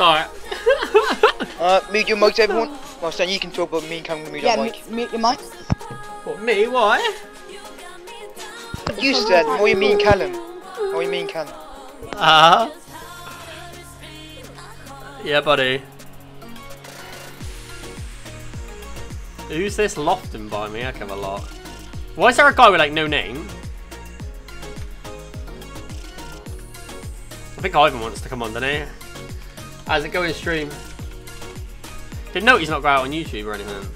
start. Uh, mute your mics, everyone. Well, Stan, you can talk, but me and Cam will mute Yeah, our mute, mic. mute your mic. What, me? Why? You said, what you mean, Callum? What you mean, Callum? Uh. Yeah, buddy. Who's this lofting by me? I have a lot. Why is there a guy with like no name? I think Ivan wants to come on, doesn't he? How's it going, stream? Didn't know he's not got out on YouTube or anything.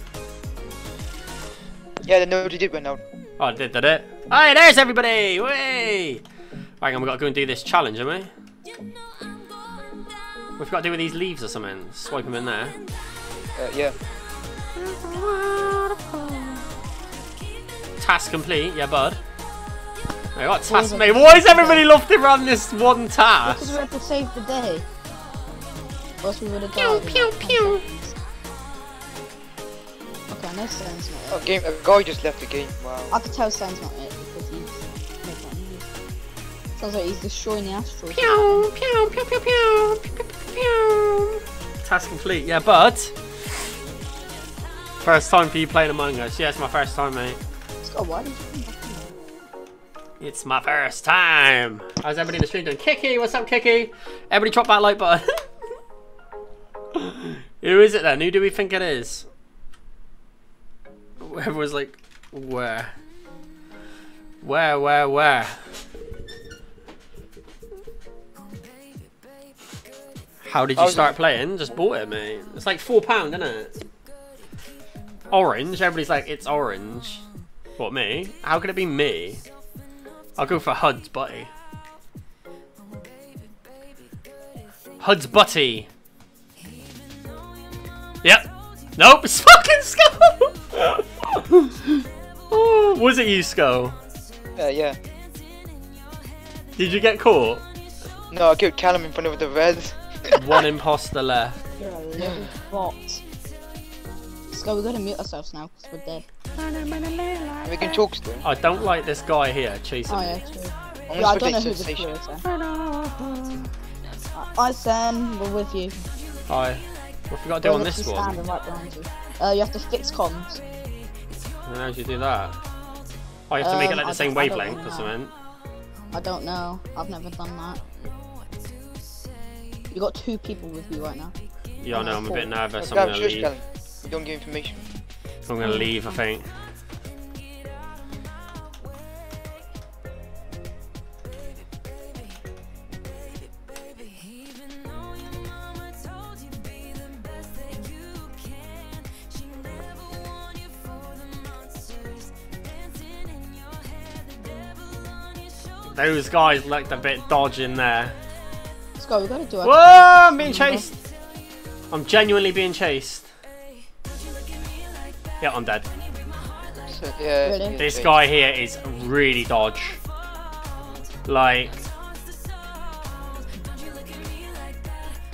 Yeah, the note did went out. Oh, it did, did it? Hey, there's everybody! Way! Right, on, we gotta go and do this challenge, haven't we? We've got to do with these leaves or something. Swipe them in there. Uh, yeah. Task complete, yeah, bud. I got task complete. Why is everybody lofting around this one task? Because task? we had to save the day. Pew, pew, pew. Okay, no Stan's not oh, it. Game, a guy just left the game, wow. I could tell Stan's not it because he's. Sounds like he's destroying the asteroid. Pew, pew, pew, pew, pew, pew, pew. Task complete, yeah, but... First time for you playing Among Us. Yeah, it's my first time, mate. Scott, why did it's my first time. How's everybody in the stream doing? Kiki, what's up, Kiki? Everybody drop that like button. Who is it then? Who do we think it is? Everyone's like, where? Where, where, where? How did you was- start playing? Just bought it, mate. It's like four pound, isn't it? Orange. Everybody's like, it's orange. What me? How could it be me? I'll go for Hud's buddy. Hud's Butty. Yep. Nope, it's fucking Skull! oh, was it you, Skull? Uh, yeah. Did you get caught? No, I killed Callum in front of the reds. One imposter left. You're a little bot. Scott, we gotta mute ourselves now because we're dead. we can talk still. I don't like this guy here chasing Oh me. yeah, true. I'm Yeah, I gonna don't know who the sensation. crew is. then. Hi, Sen, we're with you. Hi. What have we got to do on this one? right you. Uh, you have to fix comms. And how do you do that? Oh, you have to make it Um, like the I same don't- I don't wavelength or something. I don't know. I've never done that. You got two people with you right now. Yeah, I know, I'm a bit nervous. I'm Callum, gonna leave. Don't give information. I'm gonna leave, I think. Those guys looked a bit dodging there. Let's go. We gotta do it. Whoa, I'm being chased. I'm genuinely being chased. Yeah, I'm dead. Yeah. Really? This guy here is really dodge. Like,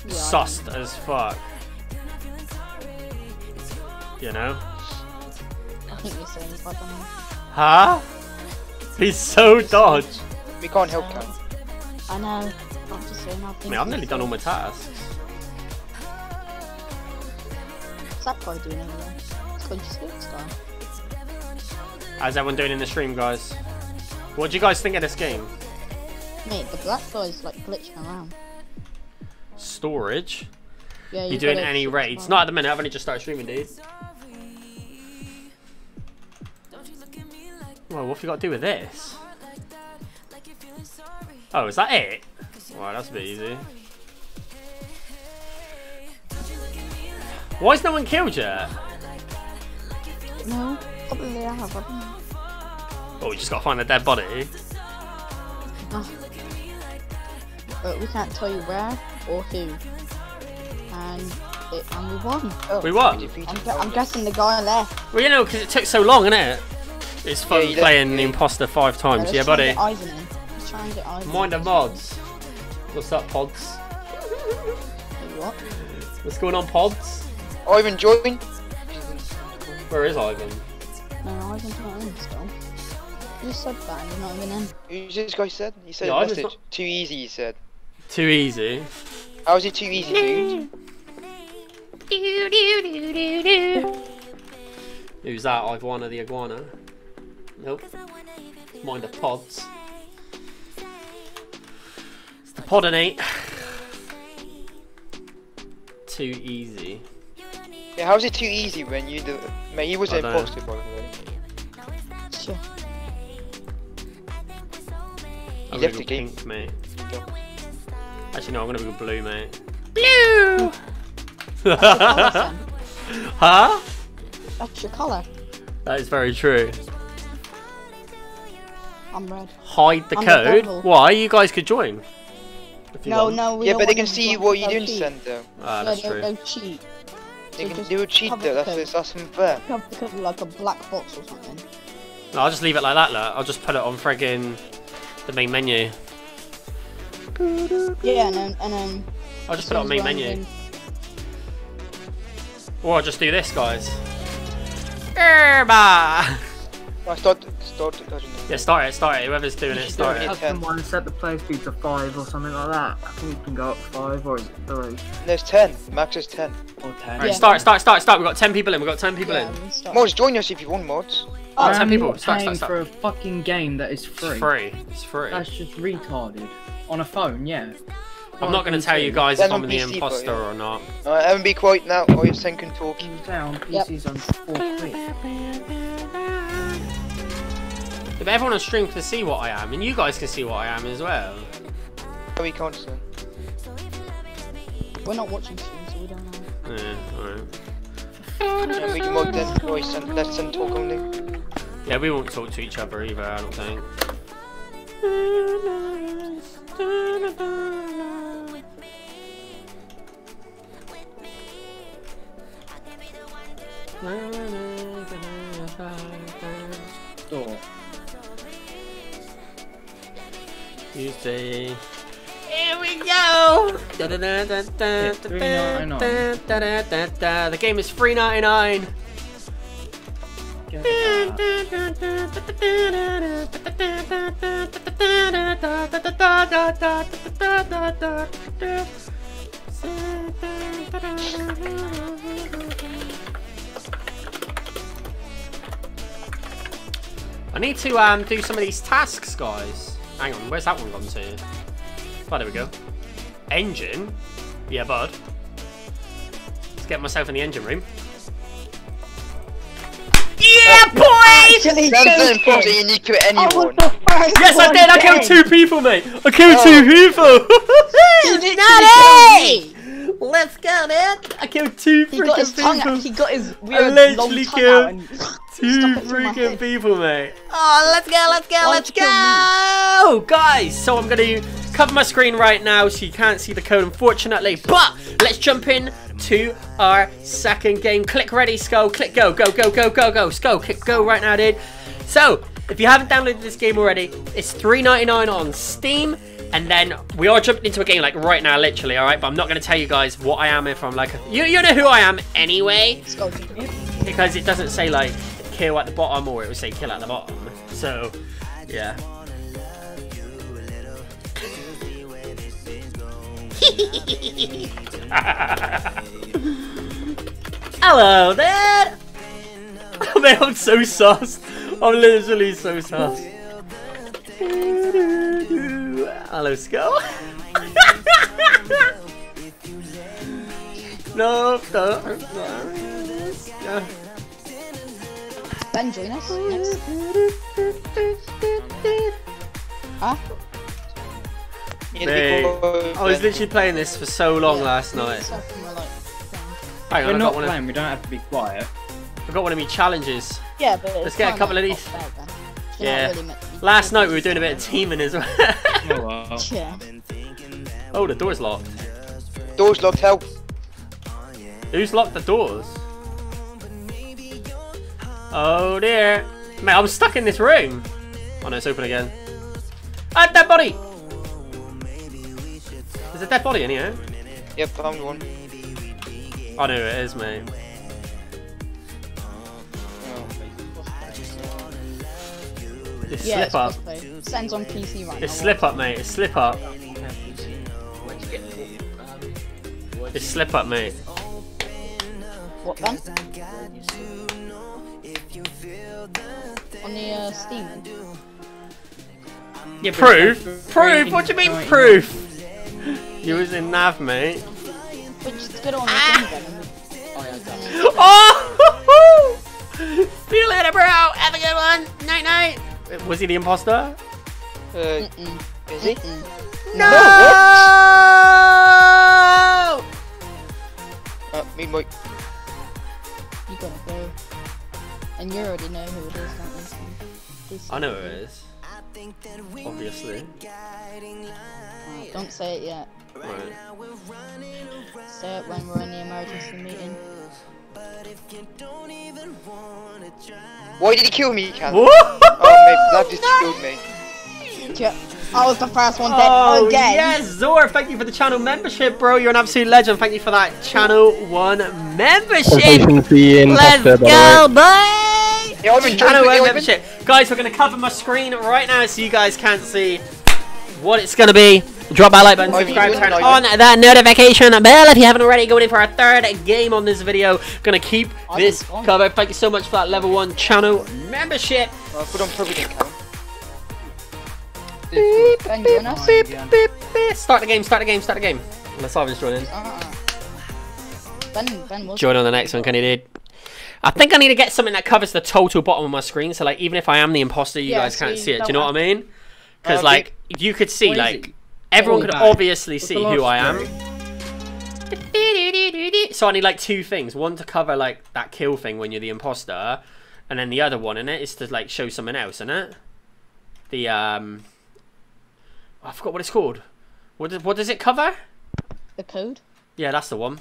Yeah, sussed as fuck. You know? I think you're saying if I know. Huh? He's so dodge. We can't help Callum. I know. I'm just saying. I I think mean, I've nearly done all my tasks. What's that guy doing over there? It's called just this guy. How's everyone doing in the stream, guys? What do you guys think of this game? Mate, the black guy's like glitching around. Storage? Yeah, You you doing any raids? Not at the minute, I've only just started streaming, dude. Well, what have you got to do with this? Oh, is that it? Wow, that's a bit easy. Why has no one killed yet? No, probably I have. I don't. Oh, we just got to find a dead body. Oh. But we can't tell you where or who. And it, and we won. Oh, We won. I'm. I'm guessing the guy left. Well, you know, because it took so long, innit? It's fun Yeah, playing the imposter five times. let's Yeah, try buddy. And get Ivan in. Let's try and get Ivan. Mind the mods. What's up, pods? What? What's going on, pods? Ivan join. Where is Ivan? No, Ivan's not in still. You said that and you're not even in. Who's this guy said? He said Yeah, a I just message. Too easy, he said. Too easy. How's it too easy, dude? do, do, do, do, do. Who's that? Iguana the iguana? Nope. Mind the pods. It's the podinate. Too easy. Yeah, how's it too easy when you do? Mate, he was I an imposter, by the way. Sure. I'm left gonna the go game. pink, mate. Go. Actually, no, I'm gonna go blue, mate. Blue! Colour, huh? That's your colour. That is very true. I'm red. Hide the I'm code. devil. Why? You guys could join. If you No, want. no, we Yeah, but they can them see to- what you're they'll doing, cheat. Sender. Ah, No, that's they'll, true. they'll cheat. They So can just do a cheat though. the That's code. that's unfair. Cover the code like a black box or something. No, I'll just leave it like that, look. I'll just put it on friggin' the main menu. Yeah, and then and then. I'll just put it on main menu. in- Or I'll just do this, guys. Erba! I start start. I don't know. Yeah, start it, start it. Whoever's doing it, start do it. it. Have someone set the play speed to 5 or something like that. I think you can go up 5 or is it 3 There's ten. Max is ten. or 10. Right, Yeah. start, start, start, start. We've got 10 people in, we've got 10 people Yeah, in. we. Mods, join us if you want mods. Oh, I'm 10 people. not Start, paying start, for a fucking game that is free. It's free. It's free. That's just retarded. On a phone, yeah. I'm not going to tell you guys if I'm on the PC, but imposter yeah. or not. Alright, everyone be quiet now, or your son can talk. You down Yep. PC's on 4 quid. If everyone on stream can see what I am, and you guys can see what I am as well. No, we can't, son. We're not watching soon, so we don't know. Yeah, alright. Yeah, we can mod then. Boys, son, let son talk only. Yeah, we won't talk to each other either, I don't think. Door. Tuesday. Here we go! The game is free ninety nine. I need to um do some of these tasks, guys. Hang on, where's that one gone to? Oh, there we go. Engine? Yeah, bud. Let's get myself in the engine room. Yeah, oh, boy! Actually, That's joking. so important, you need to kill I anyone. the Yes, I one did. I killed two people, mate. I killed Oh. two people. He literally Nutty! killed me. Let's go, man. I killed two He got his freaking people. out. He got his weird literally long tongue killed out and Two stuck it through my freaking people, mate. Oh, let's go, let's go, Why'd let's go! Guys, so I'm going to cover my screen right now so you can't see the code, unfortunately. But let's jump in to our second game. Click ready, Skull. Click go, go, go, go, go, go. Skull, click go right now, dude. So, if you haven't downloaded this game already, it's $3.99 on Steam. And then we are jumping into a game like right now, literally, alright? But I'm not going to tell you guys what I am if I'm like... You, you know who I am anyway Let's go, dude. because it doesn't say like kill at the bottom or it will say kill at the bottom. So, yeah. Hello there! Man, I'm so sus. I'm literally so sus. Hello, Skull. no, no, no. Yeah. Ben, join us next. Huh? You need to be Mate, quiet, I was literally playing this for so long Yeah, last night. Seth were like, Hang We're on, I not got one. Of, playing, we don't have to be quiet. I got one of me challenges. Yeah, but Let's it's get a kinda couple of these. fair, Ben. You're not Yeah. really meant to be Last night we were doing a bit of teaming as well. Oh well. Yeah. oh, the door's locked. Doors locked, help. Who's locked the doors? Oh dear. Mate, I'm stuck in this room. Oh no, it's open again. Ah, dead body! There's a dead body in here. Yep, found one. I know it is, mate. It's Yeah, slip up. cosplay. Sends on PC right It's now. slip up, mate. It's slip up. It's slip up, mate. What then? On the uh, Steam. Yeah, Proof? Proof? What do you mean Right. proof? You was in nav, mate. Which is good on the Steam then. Oh, yeah, done. Oh! See you later, bro. Have a good one. Night, night. Was he the imposter? Uh, Mm-mm. is he? Mm-mm. No! Uh, me, Mike. And you already know who it is, don't you? I know who it is. Obviously. don't say it yet. Right. Say it when we're in the emergency meeting. Why did he kill me, Cam? What? Oh, mate, Black just killed me. Yep. I was the first one dead Oh, oh again. yes, Zor, thank you for the channel membership, bro. You're an absolute legend. Thank you for that channel one membership. Sensation fee in Let's Pastor, by the way. go, boy! Membership. Guys, we're going to cover my screen right now so you guys can't see what it's going to be. Drop that like button, subscribe, turn on that notification bell if you haven't already. Going in for our third game on this video. Gonna keep this on. covered. Thank you so much for that level one channel membership. Put on public Cam. Ben, join. Beep, beep, beep. Start the game, start the game, start the game. Let's have join in. Uh-uh. Ben, Ben. Join on the next one, can you, dude? I think I need to get something that covers the total bottom of my screen, so like even if I am the imposter, you Yeah, guys can't so see it. Do you don't know what I mean? Because Uh, like you could see, like it? everyone Oh, could back. obviously What's see who I am. So I need like two things: one to cover like that kill thing when you're the imposter, and then the other one in it is to like show someone else, isn't it? The um, I forgot what it's called. What does what does it cover? The code. Yeah, that's the one.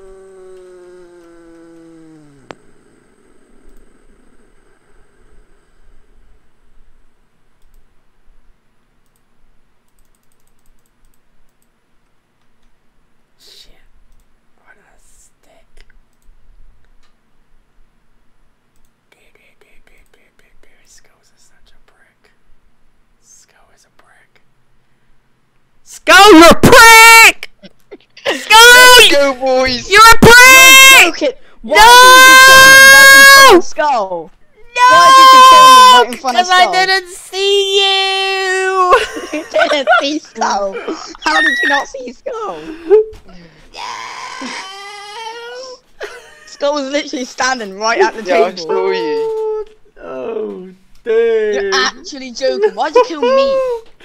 Shit. What a stick. Skulls is such a prick. Skull is a prick. Skull, you're a prick! Skull! Go, boys! You're a prick! Okay. Why No! did you kill me right in front of Skull? No! Why did you kill me right in front of Because I didn't see you! You didn't see Skull. How did you not see Skull? No! Skull was literally standing right at the Yeah, I saw you. Oh, dude. You're actually joking. Why'd you kill me?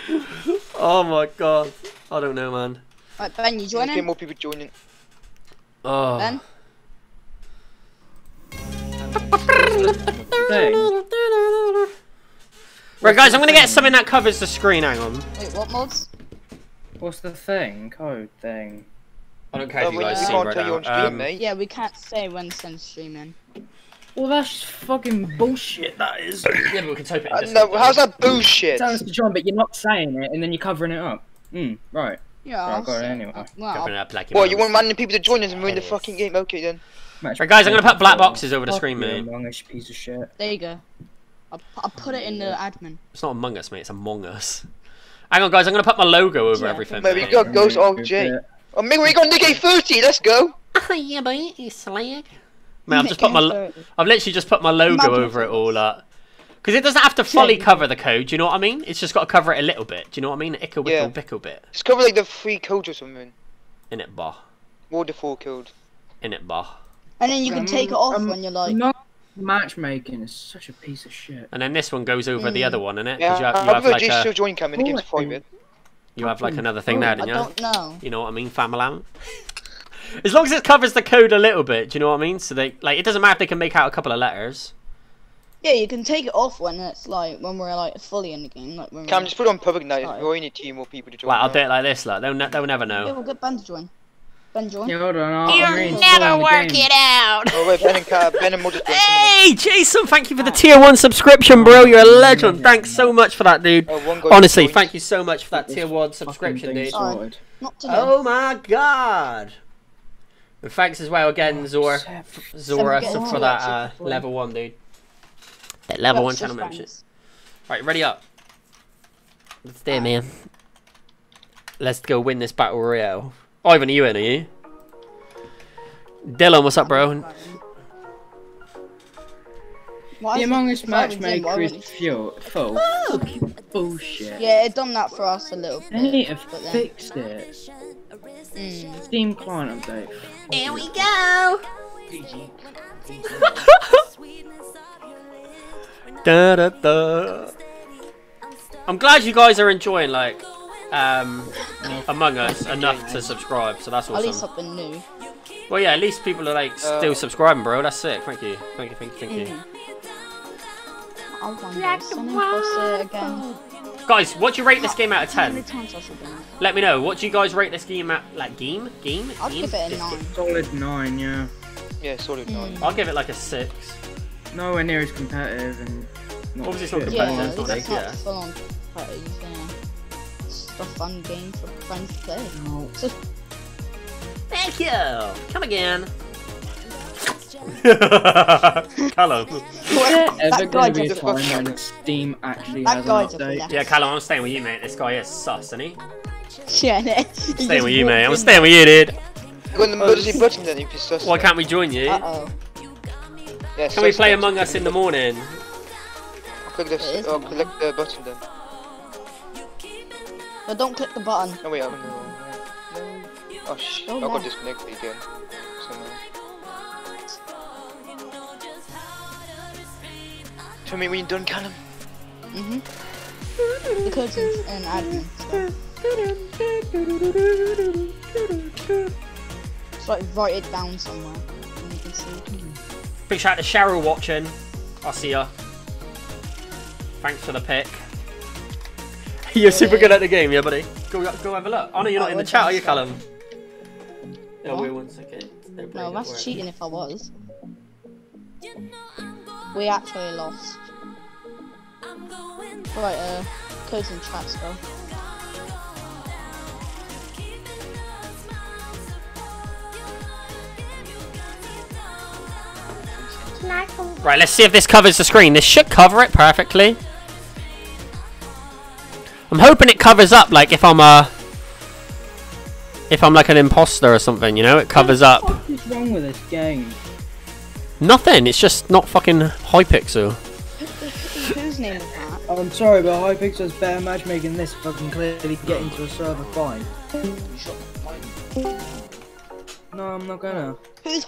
Oh my god. I don't know, man. Right, Ben, you Get joining? more people joining. Oh. Ben? Thing. Right, guys, I'm gonna get something that covers the screen. Hang on. Wait, what mods? What's the thing? Code thing. I don't care Uh, if you guys see can't right tell you now. on stream, Um, mate. Yeah, we can't say when send streaming. Well, that's fucking bullshit. That is. yeah, but we can type it in Uh, no, how's that bullshit? Sounds to John, but you're not saying it, and then you're covering it up. Hmm. Right. Yeah, Right, I'll got it anyway. uh, Well, Covering it up like you want random people to join us and ruin the fucking game? Okay then. Match Right, guys, I'm gonna put black boxes over the you, screen, mate. Among Us, piece of shit. there you go. I'll, I'll put it in the admin. It's not Among Us, mate. It's Among Us. Hang on, guys. I'm gonna put my logo over Yeah. everything. Maybe we got go. Ghost of J. Oh, mate, we got Nick A30. Let's go. Oh, yeah, boy. You slag. Mate, I've just put my. I've literally just put my logo Imagine over it it all was- up. Because it doesn't have to fully Jay. cover the code. Do you know what I mean? It's just got to cover it a little bit. Do you know what I mean? Ickle, Yeah. wickle, bickle bit. Just cover like the three codes or something. In it, bah. Or the four killed. In it, bah. And then you can take it off Um, when you're like. Among matchmaking is such a piece of shit. And then this one goes over the Mm. other one, innit? Yeah, you have, you I've have like a, still join cam in the game's Oh, private. you have like another thing there, I don't you? I don't know. You know what I mean, family? As long as it covers the code a little bit, do you know what I mean? So they like it doesn't matter if they can make out a couple of letters. Yeah, you can take it off when it's like when we're like fully in the game, like when Cam, we're. just put it on public now. Alright. We only need two more people to join. Well, I'll do it like this, like they'll ne- they'll never Yeah, know. we'll get Ben to join. Ben join. Yeah, hold on. I'll, You'll I'm never work it out. Oh wait, Ben and Cat, Ben and Mod just joined. Hey, Jason, thank you for the tier one subscription, bro. You're a legend. Thanks so much for that, dude. Oh, one Honestly, thank you so much for that tier one subscription, dude. Alright. sorted. Not. Oh my god. And thanks as well again, Zora, Zora, for that uh, level one, dude. That level one That's channel just membership. friends. Right, ready up. Let's do it, man. Let's go win this battle royale. Ivan, are you in? Are you? Dylan, what's up, bro? Why The Among Us if I was in, why matchmaker is wouldn't fuel, full. Fucking bullshit. Yeah, it done that for us a little They need bit. to but then- fix it. Mm. Steam client update. Here we go. da, da, da. I'm glad you guys are enjoying like um, Among Us enough to subscribe, so that's awesome. At least awesome. something new. Well, yeah, at least people are like still Uh, subscribing, bro. That's sick. Thank you, thank you, thank you, thank you. Mm. I wonder, Sun Imposter again. Guys, what do you rate this game out of ten? times has it been? Let me know. What do you guys rate this game at? Like game, game, I'd give it a 9. Solid 9, yeah. Yeah, solid nine. I'll give it like a six. Nowhere near as competitive and. Not Obviously it's not shit. Yeah, competitive, it's Sonic, not yeah. full on parties, yeah. It's just a fun game for friends to play. No. So, Thank you. Come again. Callum. Ever that guy gonna be a just time when Steam actually That has an guy just update? Yeah, Callum, I'm staying with you, mate. This guy is sus, isn't he? Yeah, no. Staying with you, mate. I'm staying with you, dude. You got the emergency button then if you're suspect. Why can't we join you? Uh oh. Yeah, Can we play. Among Us in the morning? I'll Click the, It is oh, Among click the button then. But don't click the button. Oh wait, I'm in the wrong. No. Oh sh! Oh, I no. got disconnected again. Somehow. Tell me when you're done, Callum. Mm hmm. The code's in, in admin. So. Just like write it down somewhere. And you can see. Big shout out to Cheryl watching. I'll see ya. Thanks for the pick. You're super good at the game, yeah, buddy. Go, go have a look. Oh no, you're not Oh, in the chat, are you, done. Callum? Oh, What? wait one second. No, it, that's work. cheating if I was. We actually lost. Right, uh, codes and chat go. Right, let's see if this covers the screen. This should cover it perfectly. I'm hoping it covers up, like if I'm a, if I'm like an imposter or something, you know, it covers up. What is wrong with this game? Nothing. It's just not fucking Hypixel. Whose name is that? Oh, I'm sorry, but Hypixel's better matchmaking than this fucking clearly get into a server fine. No, I'm not gonna. Who's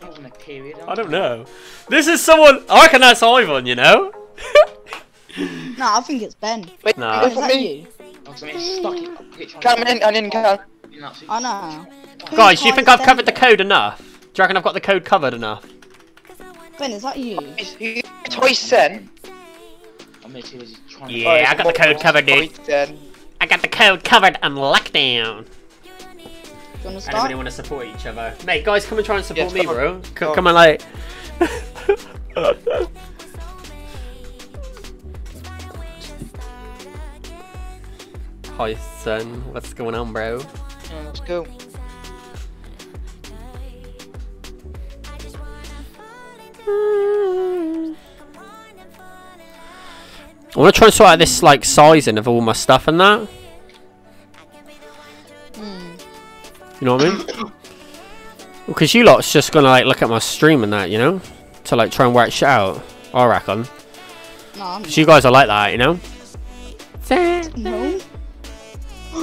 Hysen? I don't know. This is someone. I reckon that's Ivan. You know. No, I think it's Ben. Wait, Nah. wait Is for that me. you? Callum, in, and in, Callum. I know. Guys, do you think I've covered the code enough? Do you reckon I've got the code covered enough? Ben, is that you? Is he Toy Sen? Yeah, I got the code covered, dude. I got the code covered and locked down. Do you want to I don't start? really want to support each other. Mate, guys, come and try and support Yes, me, bro. C- Come on. and like. Hi, son. What's going on, bro? Yeah, Let's go. I want to try and sort out this like sizing of all my stuff and that. You know what I mean? Because you lot's just gonna like look at my stream and that, you know, to like try and work shit out. I reckon. No, Because you guys are like that, you know. No.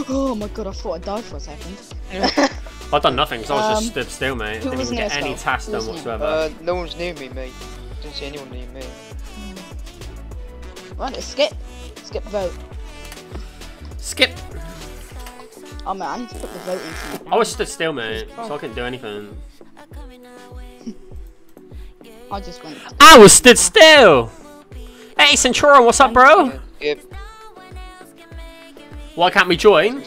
Oh my god, I thought I died for a second. I've done nothing because I was just Um, stood still, mate. who Didn't even get any Skull? task done was whatsoever. Uh, no one's near me, mate. Didn't see anyone near me. Right, let's skip. Skip vote. Skip. Oh man, I need to put the voting thing. I was stood still, mate, so I oh. couldn't do anything. I just went. I was stood still. Hey, Centurion, what's up, bro? Yep. Why can't we join?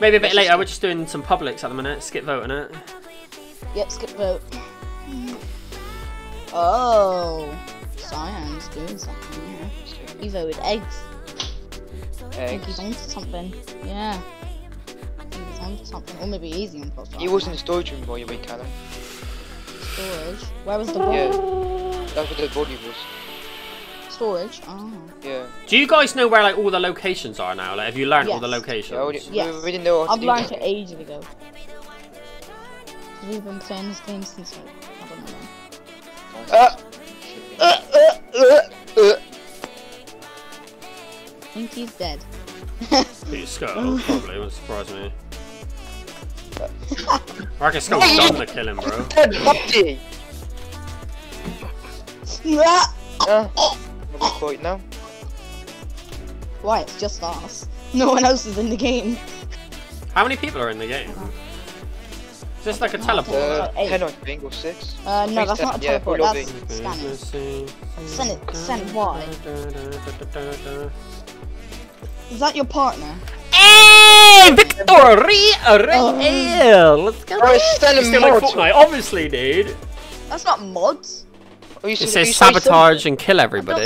Maybe a bit later. We're just doing some publics at the minute. Skip voting it. Yep, skip vote. Oh, Cyan's doing something here. He voted eggs. I think he's Eggs. onto something. Yeah. I think onto something, or maybe easy imposter. He was in the storage room by the way, Callum. storage. Where was the body? Yeah. That's where the body was. Storage. Oh. Yeah. Do you guys know where like all the locations are now? Like, have you learned all the locations? Yeah, we, Yes. we, we didn't know I've learned it ages ago. We've been playing this game since like, I don't know. when. Uh, uh, uh, uh, uh. I think he's dead. Peter Skull, probably, wouldn't surprise me. I reckon Skull's done the killing, bro. Dead body! Uh, I'm quiet now. Why? It's just us. No one else is in the game. How many people are in the game? Is this like a teleport? Uh, eight. 10 I think, or 6. Uh, no, that's not a teleport. full That's lobby. scanning. Send it. Send why? Is that your partner? Hey, victory! Real! Oh. Let's go! Oh, it's still You a still like. Fortnite, obviously, dude. That's not mods. Oh, you It said- says sabotage and kill everybody.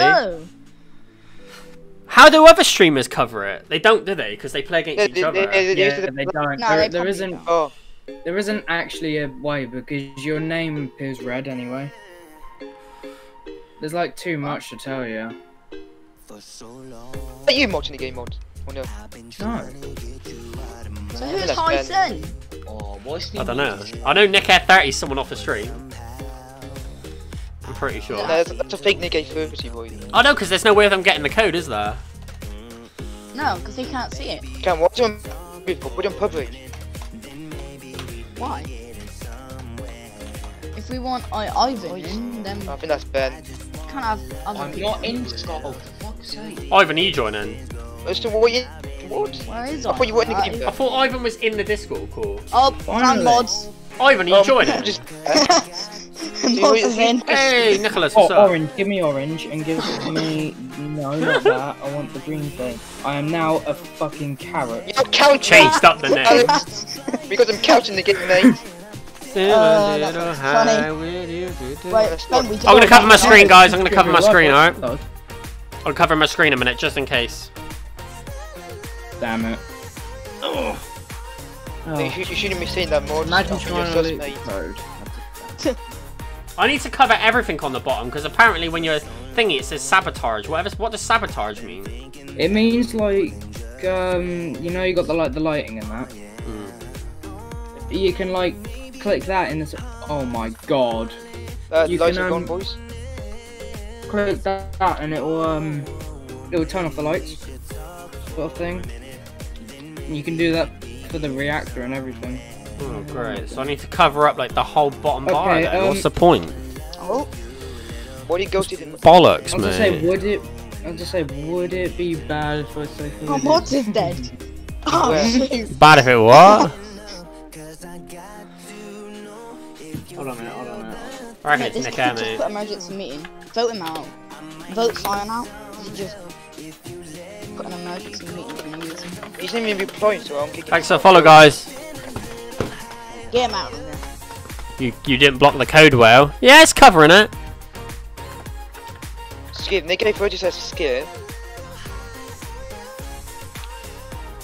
How do other streamers cover it? They don't, do they? Because they play against each other. Yeah, said- they don't. No, there, they there probably isn't. don't. Oh, There isn't actually a way because your name appears red anyway. There's like too much to tell you. For so long. are you mods in the game mod? Oh no. No. So who's That's High Ben. I don't know. I know Nick Air 30 is someone off the stream. I'm pretty sure. No, that's, that's a fake Nick A30 boy. Oh no, because there's no way of them getting the code, is there? No, because he can't see it. Come, what's on people? Put on public. Why? If we want I Ivan in, then I think that's Ben. we can't have other I'm people. not in Skull, for fuck's sake. Ivan, are you joining? Uh, So what you what? Where is I thought you weren't in the Ivan? game I thought Ivan was in the Discord call. Oh, found Finally. mods. Ivan, are you Um, joining? Just, uh, mods is in. Hey, Nicholas, Oh, up? orange. Give me orange and give me. No, not that. I want the green thing. I am now a fucking carrot. you're couching. Changed up the name. Because I'm couching the game, mate. Uh, funny. Wait, Ben, I'm gonna cover my screen, guys. I'm gonna cover my screen, a alright? rock. I'll cover my screen a minute, just in case. Damn it. Oh. You, should, you shouldn't be saying that mod. Imagine You're trying to sus, loot code. I need to cover everything on the bottom, because apparently when you're thingy, it says sabotage. Whatever. What does sabotage mean? It means like, um, you know, you got the like the lighting and that. You can like click that in this. Oh my god! Uh, You lights can, are gone, um, boys. Click that, that and it will um, it will turn off the lights, sort of thing. And you can do that for the reactor and everything. Oh, great. So I need to cover up like the whole bottom bar. Okay, Then. What's um, the point? Oh, What do you ghosted him? Bollocks, I'll just say, would it? I'll just say, would it be bad if I say? oh mods is dead. Oh, Where? shoot. Bad if it what? Hold on a minute. Hold on a minute. I reckon Mate, it's this Nick kid Air, just put emergency meeting. Vote him out. Vote Sion out. He just put an emergency meeting for no reason. He's not even replying, so I'm kicking Thanks for the follow, guys. Get him out of there. You you didn't block the code well. Yeah, it's covering it. Skip. Nick A30 says skip.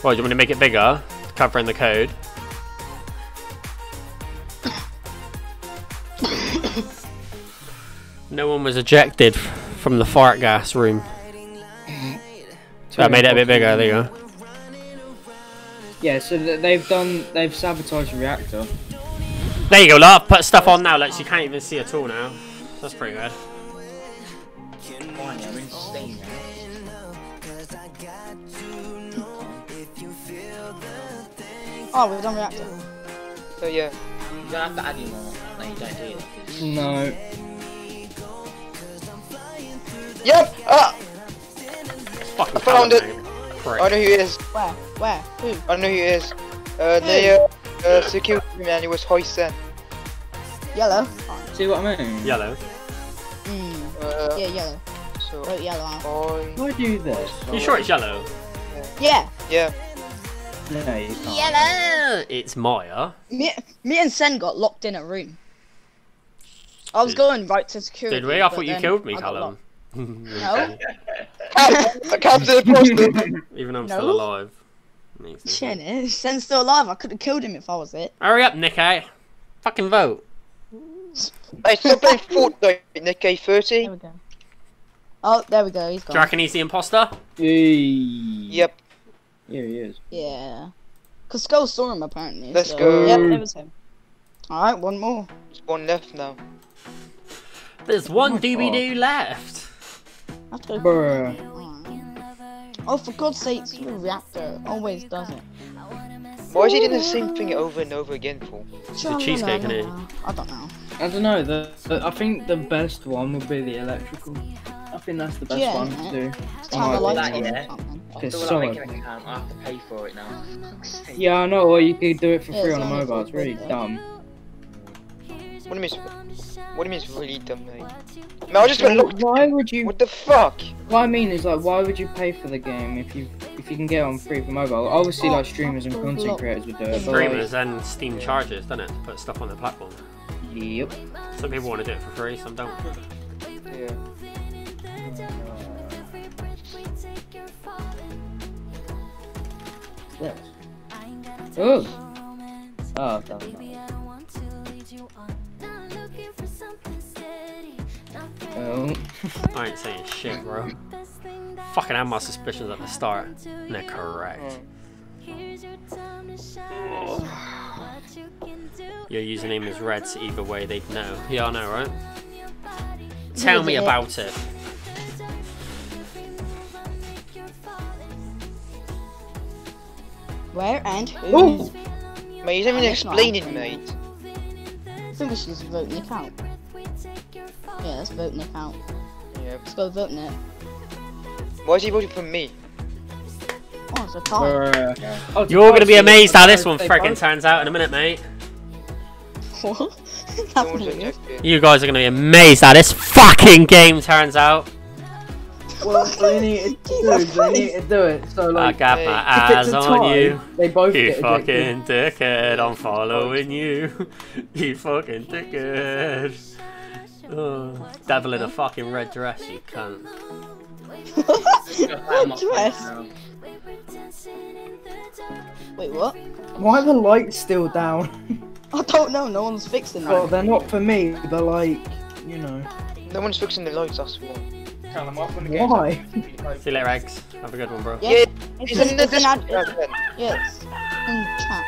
Well, do you want me to make it bigger? Covering the code. no one was ejected from the fart gas room. So I made it a bit bigger. There you go. Yeah, so they've done, they've sabotaged the reactor. There you go, lot. Put stuff on now, like you can't even see at all now. That's pretty good. Fine, you're in Steam now. Oh, we've done reactor. So yeah. You don't have to add any more. No, you don't do it. 'cause No. Yep. Ah. Fucking I found it. Callum, mate. I know who he is. Where? Where? Who? I know who he is. Uh, the uh, uh, security man. He was Hoysen. Yellow. See what I mean? Yellow. Mm. Uh, Yeah, yellow. so Vote yellow out. Hoy. Why do this? You sure it's yellow? Yeah. Yeah. No. Yellow. It's Maya. Me, me and Sen got locked in a room. I was Did- going right to security. Did we? I thought you killed me, I got Callum. Locked. No. I can't see the poster. Even though I'm No. still alive. Shen Shen's still alive. I could have killed him if I was it. Hurry up, Nicky. Fucking vote. Hey, stop playing Fortnite, Nick There we go. Oh, there we go. He's Do you gone. reckon he's the imposter? Yep. Yep, Here he is. Yeah. Cause Skull saw him apparently. Let's so- go. Yep, it was him. All right, one more. there's one left now. There's one oh my DVD left. I have to. Bruh. Oh, for God's sake, the reactor always does it. Why is he doing the same thing over and over again for? the cheesecake, innit? I don't know. I don't know. The, the I think the best one would be the electrical. I think that's the best Yeah, one innit? to do. Just turn Oh, lights that, on or yeah. something. I It's feel so like making an good. account. I have to pay for it now. For fuck's sake. Yeah, I know. Or you could do it for Yeah, free on a mobile. It's really dumb. What do you mean? It's- What do you mean it's really dumb, mate? Man, I just got Well, looked. why would you? What the fuck? What I mean is like, why would you pay for the game if you if you can get it on free for mobile? Obviously, like streamers and content creators would do it. but, like- Streamers and Steam charges, doesn't it? To put stuff on the platform. Yep. Some people want to do it for free, some don't. Yeah. Yes. Oh. Oh, I ain't saying shit, bro. Fucking had my suspicions at the start. And they're correct. Your username is red, so either way they'd know. Yeah, I know, right? Tell me about it. Where and who? Mate, he's not even That's not explaining, happening. mate. I think we should just vote Nick out. Yeah, let's vote Nick out. Yeah. Let's go vote Nick. Why is he voting for me? Oh, it's a tie. Bruh. Oh, You're all gonna be amazed how this one both- freaking turns out in a minute, mate. What? That's weird. You guys are gonna be amazed how this fucking game turns out. Well, they need to do. They need to do it. So I like, got Hey. my if eyes it's on tie, you. they both You get fucking dickhead, I'm following you. You fucking dickhead. Oh, devil in a fucking red dress, you cunt. What dress? Wait, what? Why are the lights still down? I don't know. No one's fixing Well, that. they're not for me. They're like, you know. No one's fixing the lights, that's why. Tell them off on the game. Why? See you later, eggs. Have a good one, bro. Yeah, Yeah, it's, in, in the it's in ad- Discord. it's, yes, in chat.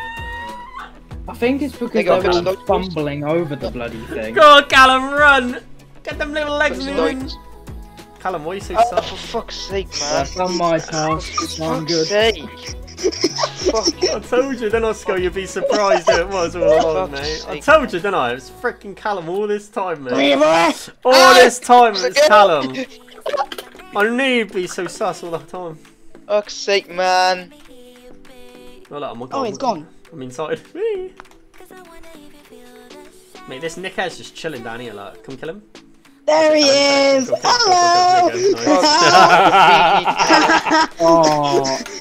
I think it's because They they're got all fixed. fumbling over the bloody thing. Go on, Callum, run! Get them little legs Fix the moving. lights. Callum, why are you so Oh, for fuck's sake, man. That's on my task. For so I'm fuck's good. sake. Fuck. I told you, then Oscar, you'd be surprised who it was all along, Fuck's mate. I told you, didn't I? It was freaking Callum all this time, mate. Ah! All this time, it's Again. Callum. I knew you'd be so sus all the time. Fuck's sake, man. Well, look, Oh, it's gone. I'm inside. Whee! Mate, this Nickhead's just chilling down here, like, come kill him. There he is. Go, go, go, Hello. Nice. Oh,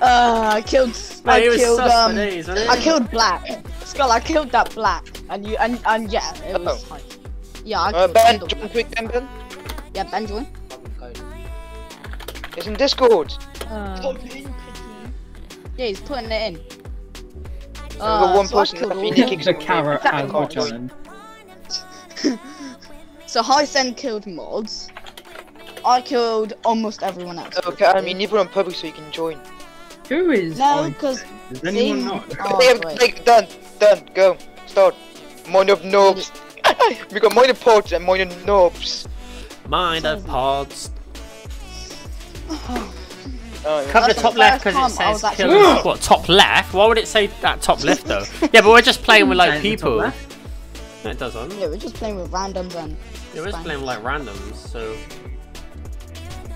Uh, I killed. I Mate, it was killed. sus Um, days, wasn't it? I killed Black. Skull, I killed that Black, and you and and yeah, it was. Oh. Like, yeah, I Uh, killed Ben, the join quick, Ben, Ben. Yeah, Ben join. It's in Discord. Uh, yeah, he's putting it in. We've got ah, one so person killed left. all We of need them. to kick the someone. carrot That has can't the join. challenge. So Hysen killed mods. I killed almost everyone else. Okay, I mean, you've put on public so you can join. Who is? No, because Does anyone not? Oh, Okay, wait. like, done, done, go, start. Mind of knobs. we got mind of pods and mind of knobs. Mind of pods. Oh. Oh, Cover the top the left because it says kill. actually- What, top left? Why would it say that top left though? yeah, but we're just playing with like Saying the top people. left. No, it doesn't. yeah, we're just playing with randoms and Yeah, we're just fine. playing with like randoms, so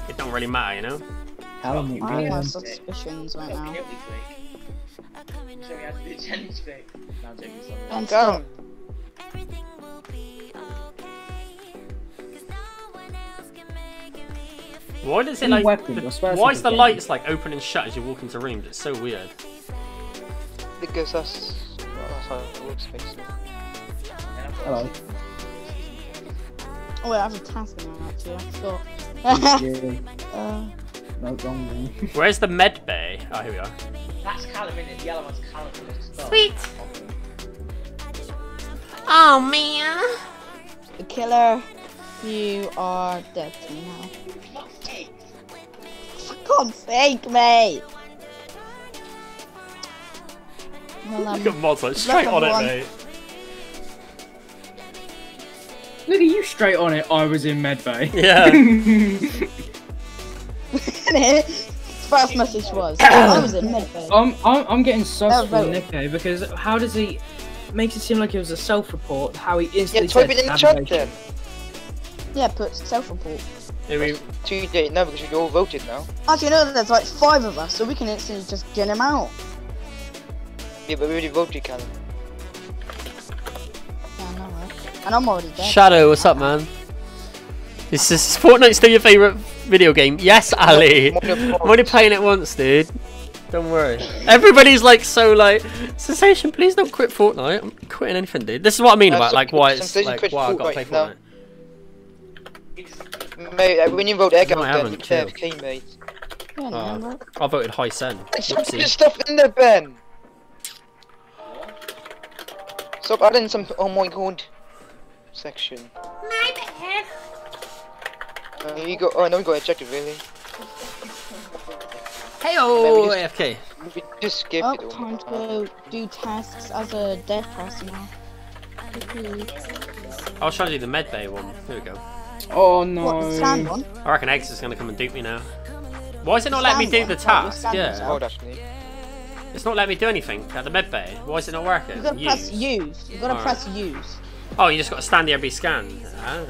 it don't really matter, you know. Callum, you I have my really- suspicions right now. So we had to do challenge quick. No, I'm joking, Why does it like? weapons, the- why is the like lights like open and shut as you walk into rooms? It's so weird. Because that's, well, that's how it works, basically. Hello. Oh wait, I have a task now actually. I forgot. Yeah. uh, No, wrong one. Where's the med bay? Oh, here we are. That's Callum in. The yellow one's Callum. Stop. Sweet. Oh man. The killer, you are dead now. For God's sake, mate! Well, um, Look at mods like straight on it, mate. Look at you straight on it. I was in medbay. Yeah. First message was, I was in medbay. I'm, I'm, I'm getting sus from vote. Nico because how does he makes it seem like it was a self-report? How he Yeah, instantly type said it in the chat Yeah, put self-report. Here we- Too late now because we all voted now. Actually, no, there's like five of us, so we can instantly just get him out. Yeah, but we already voted, Callum. Yeah, I know, right? And I'm already dead. Shadow, what's up, man? Is this Fortnite still your favourite video game? Yes, Ali. I'm only playing it once, dude. Don't worry. Everybody's like so like sensation. Please don't quit Fortnite. I'm quitting anything, dude. This is what I mean Uh, about some like why some it's like quit why I gotta play Fortnite now. Fortnite. Mate, uh, when you vote egg No, out, I haven't, you chill. KFK, mate. Yeah, no, Oh. bro. I voted high sen. There's some good stuff in there, Ben. Stop adding some. Oh my god. Section. My bad. Uh, you got. Oh no, we got ejected really. Hey oh Maybe AFK. We just skip Oh, it. all. time to go do tasks as a dead person now. I was trying to do the med bay one. Here we go. Oh no. What, the sand one? I reckon Eggs is gonna come and dupe me now. Why is it not letting me do Stand the one, task? stand Yeah. Hold actually. It's not letting me do anything at the med bay. Why is it not working? You gotta press Use. use. You gotta Alright. press use. Oh, you just gotta stand there and be scanned. Ah.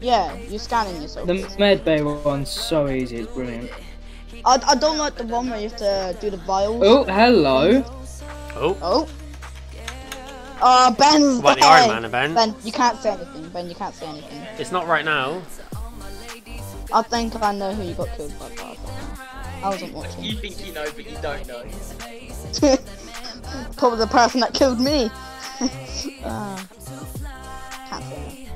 Yeah, you're scanning yourself. The medbay one's so easy. It's brilliant. I, I don't like the one where you have to do the vials. Oh, hello. Oh, Oh. Uh, Ben's what the. Iron Man event? Ben, you can't say anything. Ben, you can't say anything. It's not right now. I think I know who you got killed by, but I. I wasn't watching. You think you know, but you don't know. Probably the person that killed me. uh, can't say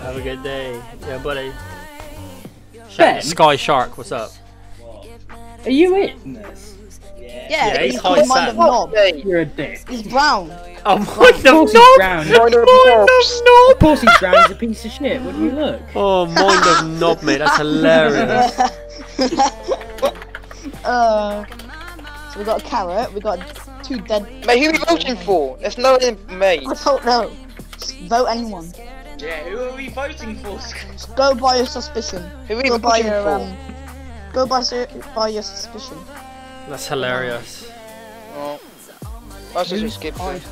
Have a good day. Yeah, buddy. Ben? Sky Shark, what's up? Are you in this? That. Yeah. Yeah, Yeah, he's he's high called Mind sand. of Knob. You're a dick. He's brown. Oh, Of mind of course he's knob! brown. Mind of Mind knobs. of knob! Of course he's brown. He's a piece of shit. What do you look? Oh, mind of knob, mate. That's hilarious. uh, so we got a carrot. We got two dead. Mate, who are we voting for? There's no one in mate. I don't know. Just vote anyone. Yeah, who are we voting for? Go by your suspicion. Who are we Go by voting your for? um. Go by by your suspicion. That's hilarious. Oh. I should just skip it.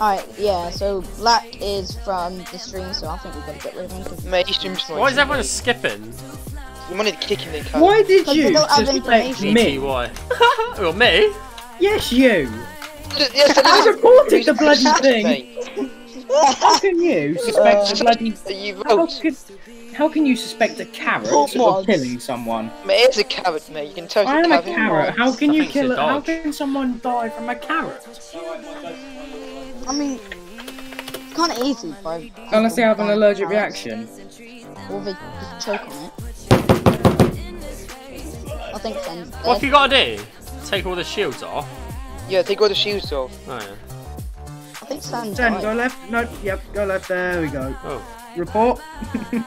Alright, yeah. So Black is from the stream, so I think we gotta get rid of him. 'cause- Mate, he's stream's Why is everyone skipping? You wanted to kick him, they can't. Why did Because they you don't have suspect information. me? Why? well, me? Yes, you. Yes, I reported the bloody Mate, thing. How can you suspect Uh, a bloody? that you How vote. Could? How can you suspect a carrot Pop of mods. killing someone? It's a carrot, mate. You can tell it's I a am a carrot. carrot. How can I you think it's a kill? it? How can someone die from a carrot? I mean, it's kind of easy, bro. Unless they have an allergic reaction. Or they just choke on it. I think Sen's dead. What have you got to do? Take all the shields off? Yeah, take all the shields off. Oh, yeah. I think Sen's Ten, died. go left. No, yep, go left. There we go. Oh. Report.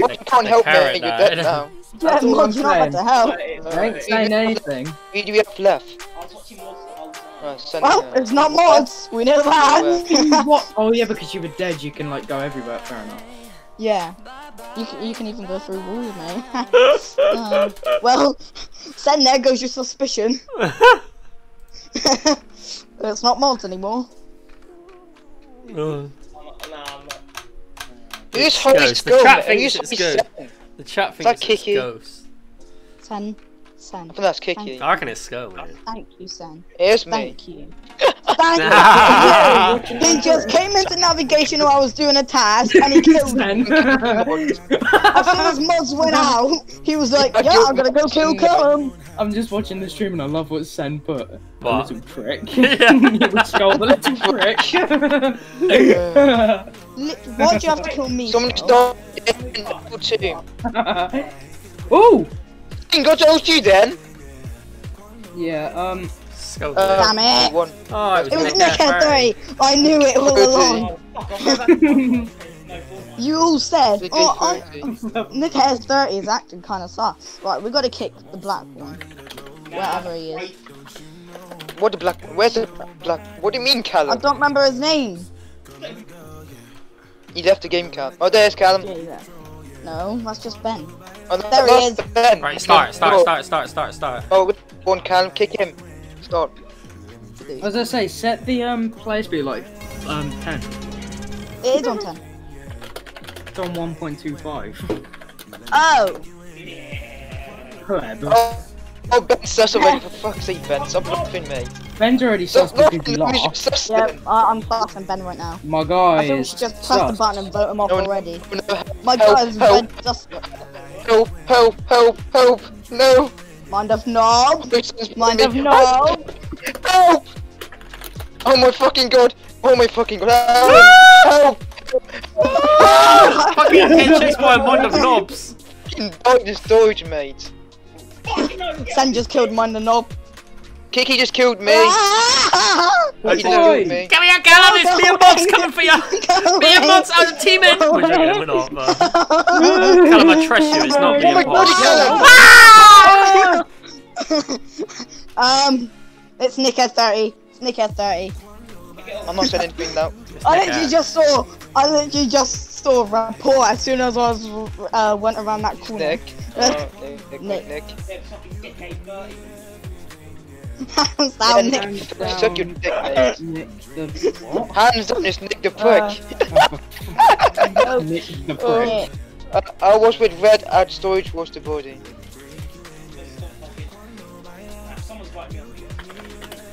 Well, you can't help carrot it, you're died. dead now. Yeah, That's all Mod, I'm you're not saying. what the hell. I ain't saying anything. Who do we have left? I was watching Mods the whole time. Oh, Well, uh, it's not mods. We know that. what? Oh yeah, because you were dead, you can like go everywhere. Fair enough. yeah. You can, you can even go through walls, mate. uh, well, Sen, there goes your suspicion. it's not mods anymore. Oh. I'm not, nah, I'm not. Who's It's Holy ghost. The chat mate? thinks Who's it's Holy good. Skull? The chat that thinks it's Kiki? ghost. Sen, Sen. I think that's Kiki. I reckon it's Skull, man. Thank you, Sen. It is me. Thank you. Thank you. he just came into navigation while I was doing a task and he killed me. As soon as mods went out, he was like, yeah, I'm gonna go kill Callum. I'm just watching the stream and I love what Sen put. The What? little prick. Yeah. you skull the little prick. Li- Why'd you have to kill me? Someone bro? start two. oh! Ain't got to you then. Yeah, um, Skull. Uh, Damn it. One. oh, it was, It Nick Nick at at 3. I knew it all along. Fuck off. I've had- No, four You all said, Nick oh, oh, Nick has 30 is acting kind of sus. Right, we gotta kick the black one. Wherever he is. What the black? Where's the black? What do you mean, Callum? I don't remember his name. He left the game, Callum. Oh, there's Callum. Yeah, yeah. No, that's just Ben. Oh, no, There he is. Ben. Right, start, start, Oh, start, start, start, start. Oh, with one Callum, kick him. Start. as I say, set the um play speed like um 10. It is on 10. It's on 1.25. Oh! Whatever. Oh, oh Ben sus already. For fuck's sake, Ben. Stop laughing, mate. Ben's already Stop sus because he Let laughed. Yeah. I, I'm fucking Ben right now. My I guy think we is should just press the button and vote him off No, no. already. Oh, no. My Help, guy's help. Ben just Help, help, help, help. No. mind of knob. Mind of knob. Help! Oh my fucking god! Oh my fucking god! Help! Help! Fucking get chased by a mind of knobs. Fucking died the storage, mate. Sen just killed mind of knob. Kiki just killed me. Ah! He just Oi. killed me. Come here, Callum, it's me and Mods coming for you. Go Me and away. Mods are teaming. We're joking, we're not, but... Callum, I trust you, it's not me and Mods. Callum! um, it's Nick at 30. It's Nick at 30. I'm not saying anything now. I literally at- just saw. I literally just saw a report as soon as I was uh, went around that corner. Nick. Oh, Nick, Nick, Nick. Hands down, Yeah, Nick. Suck your dick, mate. Nick the what? Hands down, it's Nick the prick. Oh, Nick the prick. Uh, I was with Red at storage was the body.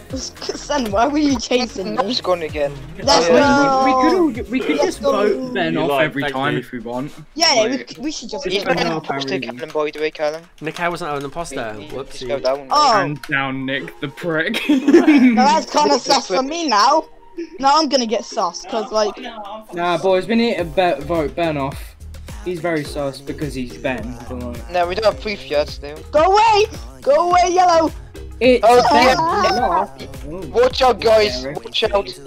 Sen, why were you chasing me? Nap's gone again. Let's Yeah. We, we could all, we could just vote Ben off like, every time you. if we want. Yeah, we, Like- we should just. He's Ben been an off imposter, our Callum, by the way, Callum. Nick, I wasn't an imposter. He- he- Just Whoopsie. go down. Oh, Hands down, Nick the prick. now that's kind of sus for me now. Now I'm gonna get sus, cause like, No, I'm nah, boys, we need to bet, vote Ben off. He's very sus because he's Ben. Like, No, we don't have proof yet still. go away, go away, yellow. It's Oh, Ben yeah. Oh. Watch out, guys. Scary. Watch out.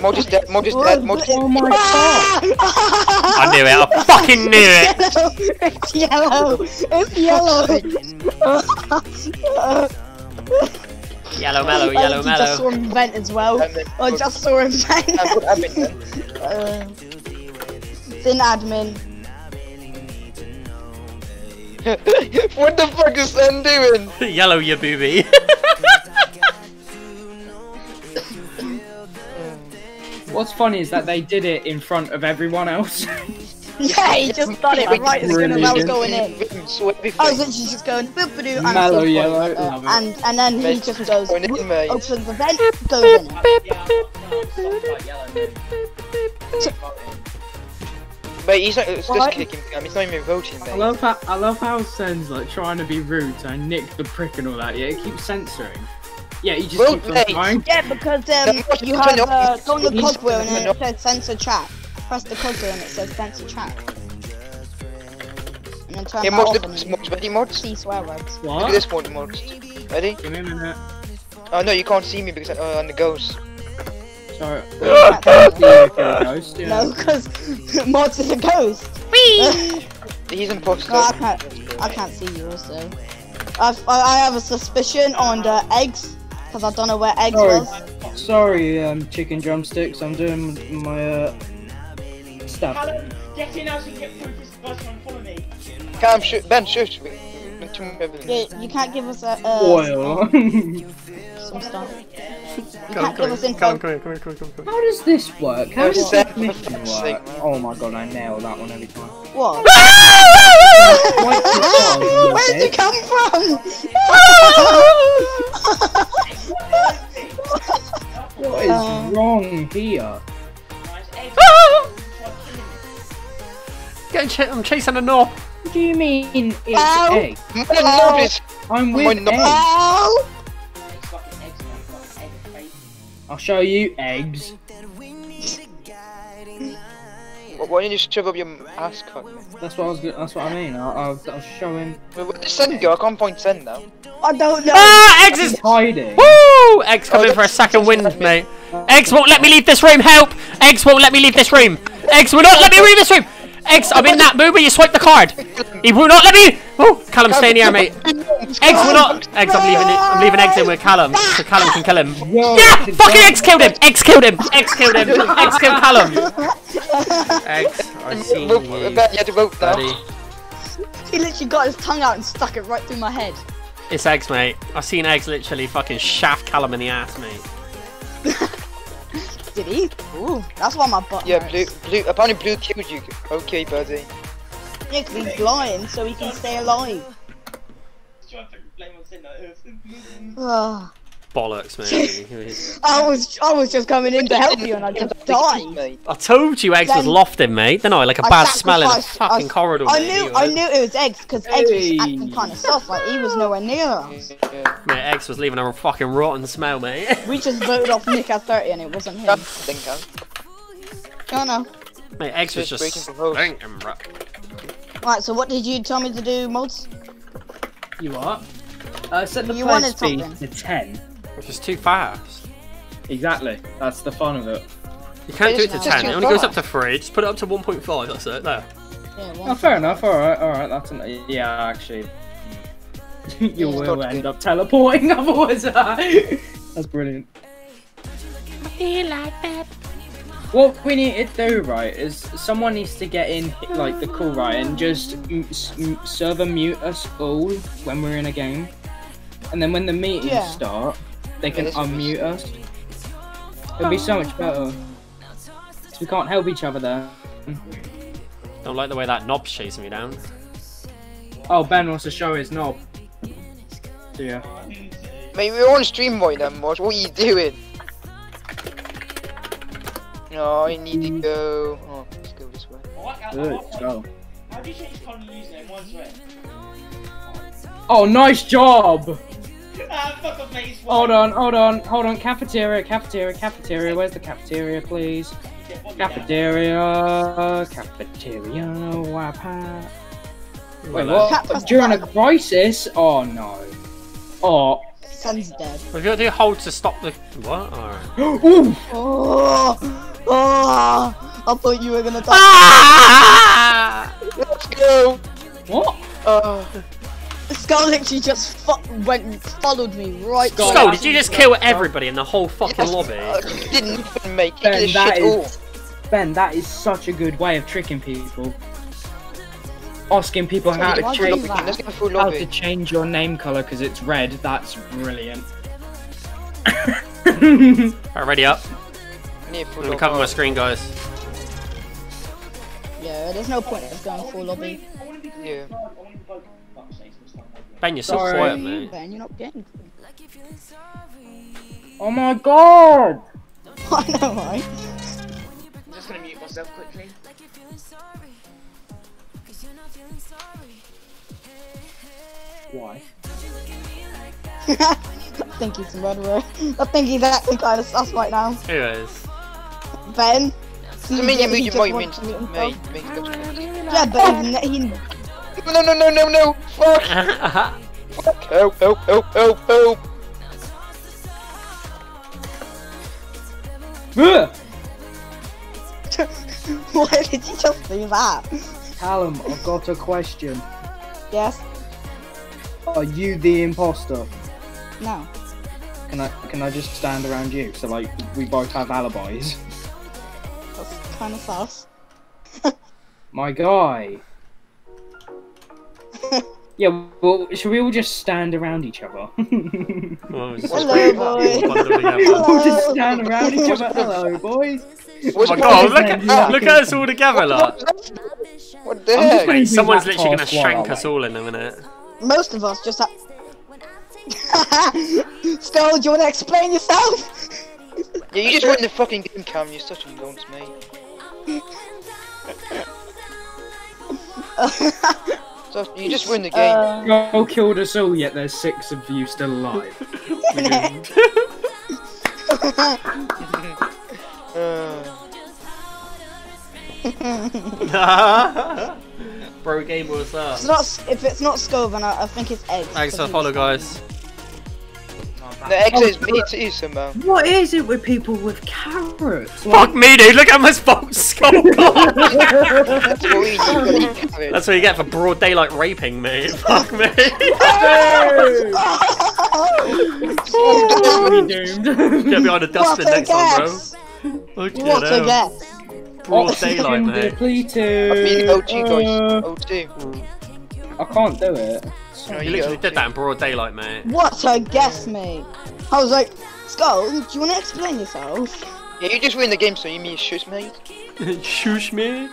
Mod dead. Mod is dead. Mod is Oh my god. I knew it, I fucking knew it. It's yellow. It's yellow. Yellow mellow, I yellow literally just saw him vent as well. Then- I just saw him vent. And then? uh, Thin admin. what the fuck is Sam doing? Yellow, you booby. What's funny is that they did it in front of everyone else. Yeah, he just done it right as soon as I was going in. I was literally just going boop ba doo and I Mellow yellow, uh, and and then he just goes going in, opens the vent, goes in. Yeah, I'm, no, I'm like he's not. It's just kicking. him. He's not even voting, I love how I love how Sen's like trying to be rude to Nick the prick and all that. Yeah, he keeps censoring. Yeah, he just Well, keeps on mate. Yeah, because um, you have turn uh, off? go on the cogwheel and then it says censor chat. Press the cogwheel and it says censor chat. And then turn Yeah, that mods, off look this mods. Ready, mods? see swear words. Look at this mod, mods. Ready? Give me a minute. Oh no, you can't see me because uh, on the ghost. Sorry. Yeah. See you if you're a ghost, yeah. No, because mods is a ghost. He's imposter. No, I can't. I can't see you also. I've, I I have a suspicion on the eggs because I don't know where eggs Sorry. was. Sorry, um, chicken drumsticks. I'm doing my uh stuff. Callum, get in now so you get proof this guy's trying follow me. Cam, shoot. Ben, shoot. We- we- too many evidence. You, you can't give us a uh, Oil. some stuff. You can't give us here, info. come, come, here, come, here, come, here, come. How does this work? How Oh, does Seth, this mission work? Oh my god, I nail that one every time. What? Where'd you come from? What is Uh, wrong here? Nice egg. Ah! Try killing me. Getting ch- I'm chasing a knob. What do you mean it's Ow. egg? My knob is. I'm my with knob- egg. Ow! It's fucking eggs, man. Fucking egg face. I'll show you eggs. Why didn't you just shove up your ass cock. That's what I was. go- That's what I mean. I'll, I'll, I'll show him. Wait, where did Sen go? I can't find Sen now. I don't know. Ah, Eggs is. hiding. Woo! Eggs coming Oh, for a second wind, mate. Eggs won't let me leave this room. Help! Eggs won't let me leave this room. Eggs will not let me leave this room. Eggs, I'm in that mood where you swipe the card. He will not let me. Oh, Callum, stay in here, mate. Eggs will not. Eggs, I'm leaving. It, I'm leaving eggs in with Callum, so Callum can kill him. Yeah, fucking God- eggs killed him. Eggs killed him. Eggs killed him. Eggs killed Callum. Eggs, I see Vote, you, Ben, you had to vote now. He literally got his tongue out and stuck it right through my head. It's eggs, mate. I've seen eggs literally fucking shaft Callum in the ass, mate. Did he? Ooh, that's why my butt Yeah, hurts. blue, blue. Apparently, blue killed you. Okay, buddy. Yeah, 'cause he's blind, so he can stay alive. Trying to blame on Sin, like. Bollocks, mate. I was, I was just coming in to help you, and I just died. I told you eggs was Then- lofting, mate. Then I like a I bad smell in the sacrificed- I- fucking corridor. I mate. knew, You I knew it was eggs because eggs was acting kind of soft. Like he was nowhere near us. Yeah. Mate, eggs was leaving a fucking rotten smell, mate. We just voted off Nick at 30, and it wasn't him. Can't think, huh? Oh no. mate, eggs was Just just breaking stinking, bro. Right, so what did you tell me to do, mods? You what? Uh, set the You play wanted speed something. to 10. Which is too fast. Exactly. That's the fun of it. You can't do it to 10. It only goes up to 3. Just put it up to 1.5. That's it. There. Yeah, Oh, one. fair enough. All right. All right. That's an, yeah. Actually, you Yeah. will end up teleporting otherwise. that's brilliant. What we need to do, right, is someone needs to get in, like, the call, right, and just m- s- m- server mute us all when we're in a game. And then when the meetings Yeah. start, they can this would be unmute us. It'll be so much better. we can't help each other there. Don't like the way that knob's chasing me down. Oh, Ben wants to show his knob. So, yeah. Mate, we're on stream right now, Mosh. What are you doing? No, I need to go. Oh, let's go this way. What? How, Good how, job. how do you change Colin username? One's red. Oh, nice job! Ah, fuck off, mate. it's Hold on, hold on, hold on. Cafeteria, cafeteria, cafeteria. Where's the cafeteria, please? Yeah. Cafeteria, cafeteria, wapa. Wait, Well, what? During a crisis? Oh no. Oh. Son's dead. We've got to do hold to stop the. What? Alright. Ooh! Oh, oh, I thought you were gonna die. Ah! Let's go. What? Uh, Skull literally just fo- went followed me right. Skull. Skull, did you just kill everybody in the whole fucking yes, lobby? you didn't even make it. Ben, You that shit is- all. Ben, that is such a good way of tricking people. Asking people how to change you do that? Let's go full how to change your name color because it's red. That's brilliant. Alright, ready up. I need a full I'm gonna cover my screen, guys. Yeah, there's no point in going full lobby. I want to be Yeah. Ben, you're so Sorry. quiet, mate. Ben, you're not getting. oh my god! I know, right? I'm just gonna mute myself quickly. Why? I think he's murderer. I think he's acting kind of sus right now. Anyways. Ben. Doesn't mean you he move your just mic wants means to mute himself. mate. Make it Yeah, but he's, ne- he, No, no, no, no, no! Fuck! Fuck! Help! Help! Help! Help! Help! Why did you just do that? Callum, I've got a question. Yes. Are you the imposter? No. Can I can I just stand around you so like we both have alibis? That's kind of sus. My guy. yeah, well, should we all just stand around each other? Well, we'll just- Hello, boy. Bundle we'll just stand around each other. Hello, boys. Oh my god, look that? at, look at us all together, lot. What the heck? gonna- Mate, do someone's literally gonna shank us all in a minute. Most of us just have. Skull, do you want to explain yourself? Yeah, you just ruined the fucking game, Cam. You're such a nonce, mate. So you just ruined the game. Uh, Go killed us all, yet there's six of you still alive. Uh, Bro game was that? It's not. If it's not skull, then I, I think it's egg. Thanks for the follow, guys. The eggs is me too somehow. What is it with people with carrots? Fuck me, dude. Look how much fault skull got. That's what we do. gotta eat carrots. That's what you get for broad daylight raping me. Fuck me. doomed. Get behind the dustbin What a next time, bro. guess! Look What at a him. guess! Broad daylight, mate. Depleted. I mean, O2 Uh, guys. O2. I can't do it. No, You you literally did that in broad daylight, mate. What a guess, mate! I was like, Skull, do you want to explain yourself? Yeah, you just win the game, so you mean shoes, mate. Shush, mate.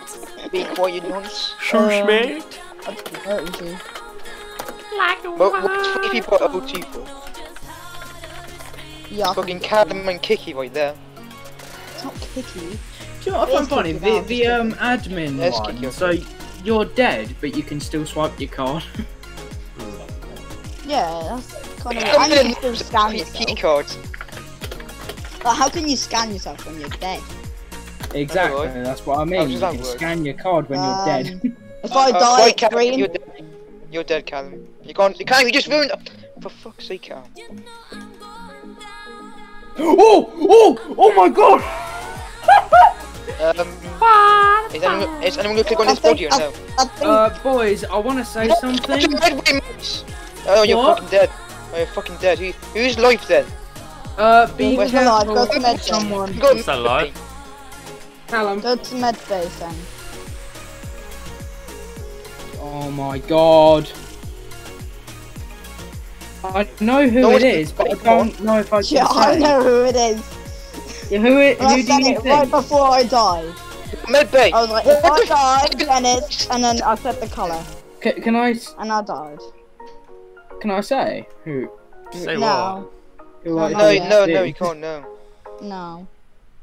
Be quiet, nonce. Shush, Uh, mate. I didn't hurt you. What, what's funny people at O2 for? Yeah, I Fucking think Cadam and Kiki right there. it's not kicky. Do you know what I find funny? The, the um admin one. So you're dead, but you can still swipe your card. Yeah, that's kind of. Come And you can still scan key yourself. cards. Like, how can you scan yourself when you're dead? exactly. Alright. That's what I mean. You can work? scan your card when Um, you're dead. If I Uh, die, right, it's green. You're dead. You're dead, Callum. You can't. You can't. You just ruined. For fuck's sake, Callum. oh! Oh! Oh my god! Um. Is anyone, is anyone gonna click on I this body or no? I think Uh, boys, I want to say something. Fucking red wings! Oh, you're What? fucking dead. Oh, you're fucking dead. Who, who's life then? Uh, be Where's the light? careful. Go to med Someone. You got What's? Callum. go to med base then. Oh my god. I know who No, it's- but I don't know if I can Yeah, I say. know who it is. Yeah, who it, I do said you it right before I died. Med bay. I was like, if I die, then it's, and then I said the color, C- can I s- and I died. can I say who Say what? No, who I No, No, no, no, you can't. No. no.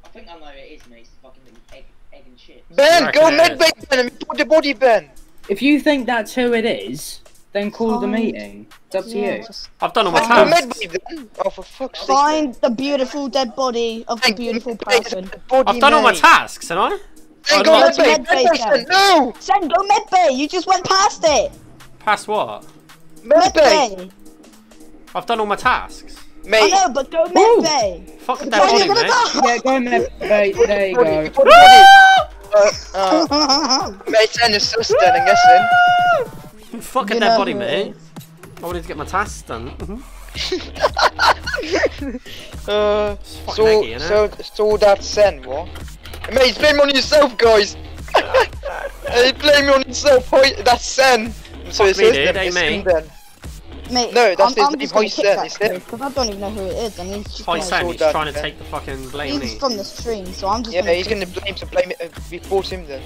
I think I know it is, mate. It's fucking egg, egg and shit. Ben, go it med is? bay, Ben, and put the body, Ben. If you think that's who it is, then call the meeting. It's up to Yeah, you. just I've done all my Go Fine. med tasks. bay, then. Oh, for fuck's sake. find the beautiful dead body of the Ben, beautiful Ben, it's person. the body, I've done all my mate. tasks, haven't I? Ben, go I'd med like- bay. Med bay, Ben, Ken. No! Sen, go med bay. You just went past it. Past what? Med Med bay. bay. I've done all my tasks. I Mate. know, but go med Ooh. bay. Fuck that Otherwise body, you're gonna mate. Yeah, go med bay. There you Body, go. put the body. Uh, uh, mate, send us sus then, I'm guessing. Fuck You that body, who mate. I wanted to get my tasks done. Mhm. Uh, so, eggy, so, so that's Sen, what? Mate, blame on yourself, guys. hey, blame on yourself. Hoi, that's Sen. So Fuck it's me, his dude, then, it's him then. Mate, No, that's I'm, his I'm name, just gonna kick that it's him. because I don't even know who it is, and he's just Hi, gonna- Sam, he's trying to take the fucking blame He's me. from the stream, so I'm just Yeah, gonna he's gonna blame, so blame it, uh, report him then.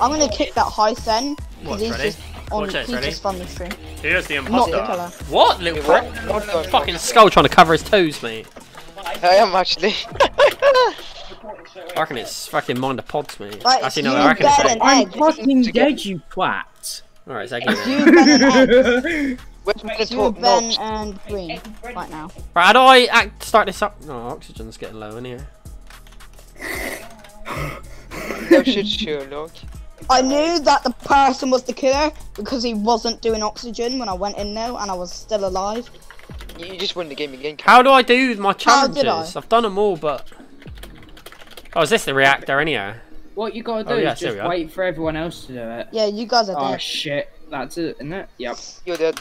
I'm gonna kick that high sen Watch, because he's ready? just on Watch this, ready? just from the stream. Here's the Not the What, little Wait, what? prick? What the- Fucking skull trying to cover his toes, mate. I am actually. I reckon it's fucking mind the pods, mate. Right, Actually, you no, I reckon it's and egg. I'm fucking dead, you twat. Alright, it's egg. You, Ben, and egg. Where's You, talk? Ben, No, and Green right now. Right, how do I act, start this up? No, oxygen's getting low in here. no shit, Sherlock. I knew that the person was the killer because he wasn't doing oxygen when I went in there, and I was still alive. You you just won the game again. How do I do my How did challenges? I? I've done them all, but... Oh, is this the reactor anyhow? What you gotta oh, do Oh, yeah, is just we wait for everyone else to do it. Yeah, you guys are Oh dead. shit, that's it, isn't it? Yep. You're dead.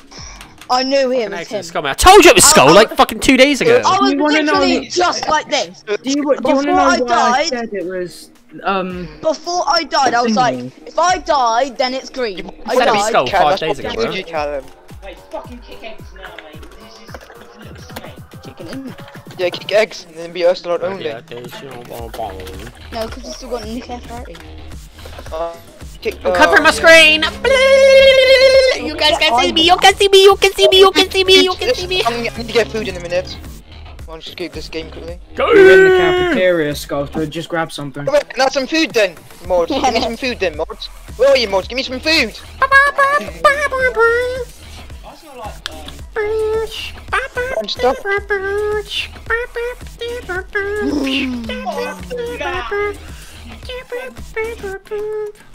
I knew it was him. skull. I told you it was skull I- like fucking two days ago. I was You know- literally just like this. Do you, do you want to Before know I why I died- said it was um Before I died, I was like, if I die, then it's green. I said died. skull five that's days ago, bro. you, Callum. Wait, fucking kick eggs now, mate. This is fucking mate. Chicken in. Yeah, kick eggs and then be us only. You. No, because you still got Nick F30. Uh, kick, I'm uh, covering my screen. You guys can see me. You can see me. You can see me. You can see me. You can see me. I'm, I need to get food in a minute. I'll just keep this game quickly. you're in the cafeteria, Sculptor, just grab something. Come on, can I have some food then, mods? Give me some food then, mods. Where are you, mods? Give me some food. I smell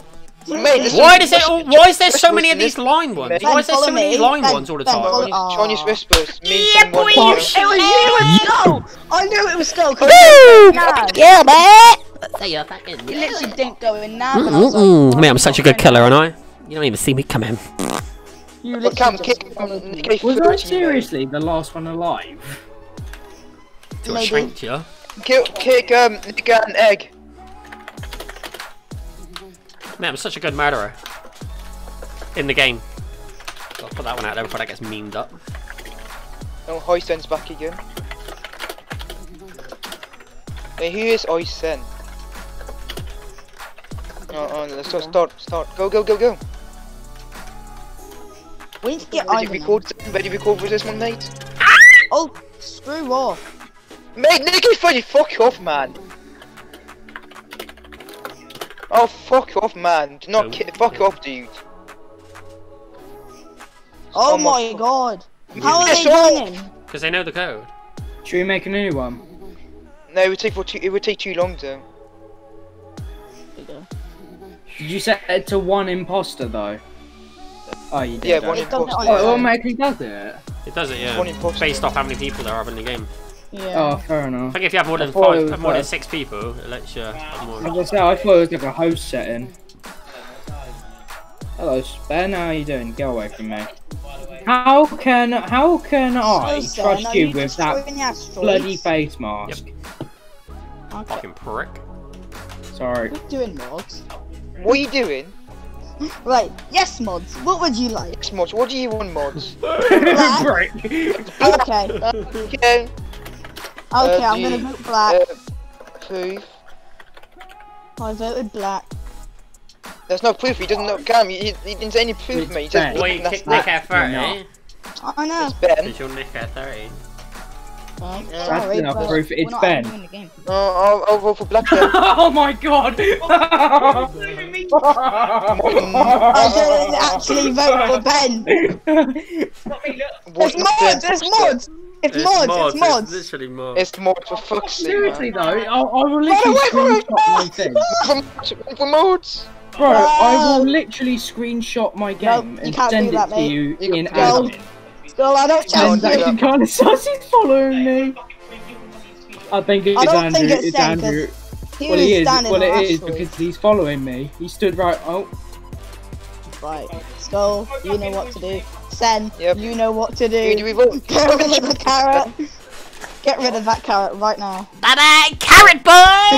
Mate, Why does it? Why is there so many of these line ones? Ben, Why is there so many me. line Ben, ones all the Ben, time? Chinese, Chinese whispers Yeah, boy, you It was you, it was Skull! I knew it was Skull. 'cause Woo! Nah, Yeah, man. Say your fucking. you literally didn't go in now. and Mm Man, I'm such a good killer, aren't I? You don't even see me come in. You But literally kick Was I seriously the last one alive? Till I Maybe. shanked you. Kick, kick um, Nick an egg. Man, I'm such a good murderer. In the game. I'll put that one out there before that gets memed up. Oh, Hoysen's back again. Hey, who is Hoysen? Oh, oh, let's start, start, start. Go, go, go, go. We need to get Ready, Ivan. record, ready, record for this one, mate? Oh, screw off. Mate, Nicky Fury, fuck off, man. Oh, fuck off, man. Do not Oh. ki- fuck off, dude. Oh, Oh my my God. god. How are Yes, they oh. winning? Because they know the code. Should we make a new one? No, it would take for too, it would take too long though. Did you set it to one imposter though? Oh, you did. Yeah, don't one you? It imposter. Oh, it automatically does it. It does it, yeah. One imposter. Based off how many people there are in the game. Oh, yeah. Oh, fair enough. I think if you have more than I thought it five, was more than six people, it lets you have more. As I say, I thought it was like a host setting. Hello, Ben. How are you doing? Get away from me. How can how can I So, trust Sen, are you with that destroying the asteroids? bloody face mask? Okay. Fucking prick. Sorry. What are you doing, mods? What are you doing? Right, yes, mods. What would you like? X mods, what do you want, mods? Black. Okay, uh, Okay. Okay, Uh, I'm gonna vote black. Uh, proof. I voted black. There's no proof. He doesn't know. Cam, he, he didn't say any proof, It's mate. He just Ben. Well, you that's kick Nick at 30. not. I know. It's Ben. Because you're Nick at 30. Um, That's sorry, enough proof, it's Ben. actually in the game. Oh, I'll, I'll vote for black then. oh my god! I didn't actually vote for Ben. What's It's mods. It's mods. It's mods. It's mods. literally mods. It's mods for oh, fuck's sake. Seriously though, I, I will literally wait, wait, screenshot my thing. For, for mods. Bro, I ah. will literally screenshot my game you and send that, it to mate. you You in can't do that. admin. Well, I don't No, challenge no, you. kind of sus. Following me. I think it's I don't Andrew. think it's it's Sam, 'cause Andrew. He Well, he is. Well, on it is asteroids. because he's following me. He stood right. Oh, Right, Skull, you know what to do. Sen, Yep. you know what to Who do do. we vote? Get rid of the carrot. Get rid of that carrot right now. Bye bye, carrot boy!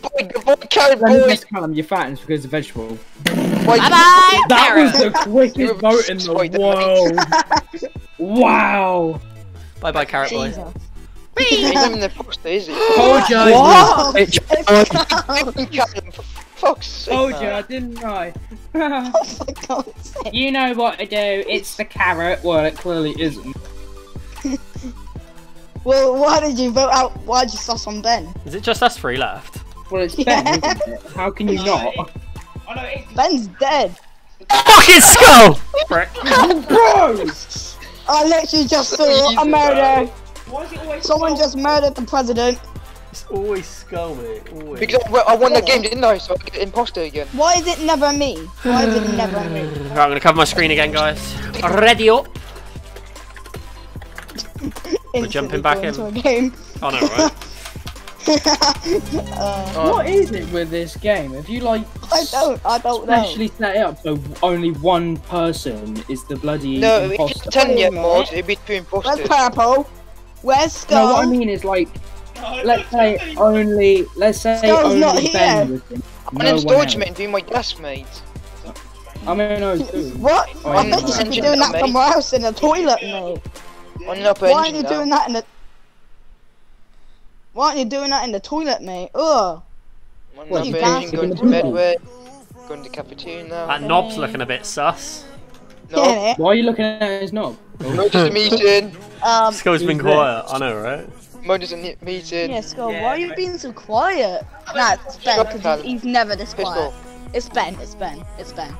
boy, good boy, carrot let me boy. just Callum, your fattens because of vegetable. Boy, Bye bye, That was the quickest vote in the world. wow. Bye bye, carrot boy. He's not even the poster, is he? Told ya. What? It's Fucking Callum, fuck's sake, Told man. ya, didn't I? Oh for God's sake. you know what to do. It's the carrot. Well, it clearly isn't. Well, why did you vote out? Why did you sus on Ben? Is it just us three left? Well, it's Yeah. Ben, isn't it? How can you not? Oh no, it's Ben's dead. Fucking skull! Prick. Bro! Oh, I literally just saw a murder. why is it always Someone just murdered the president. It's always skull, mate. Always. Because I, I won the game, didn't I? So I get imposter again. Why is it never me? Why is it never me? Right, I'm gonna cover my screen again, guys. Ready up. Instantly jumping back go into in. a game. Oh no, right? uh, What is it with this game? Have you like I don't. I don't know. specially set it up so only one person is the bloody No, imposter? it's 10 yet Wait mod, it'd be two Where's purple? Where's No, what I mean is like, No, let's say only, let's say Skull's only not Ben here. was in. I'm No in one storage, else. mate, doing my gas, mate. I'm in O2. What? Oh, I yeah. bet you should be doing that mate. somewhere else in the toilet, mate. On an upper Why aren't you now. doing that in the? Why aren't you doing that in the toilet, mate? Ugh. On Well, an you can't engine, going to that. Medbay. Going to cafeteria now. That knob's looking a bit sus. No, Why are you looking at his knob? Just a meeting. Um. Skull's been quiet. I know, right? Emergency meeting. Yeah, Skull. Yeah, why are you being so quiet? Nah, it's Ben, because he's, he's never this Piss quiet. off. It's Ben. It's Ben. It's Ben.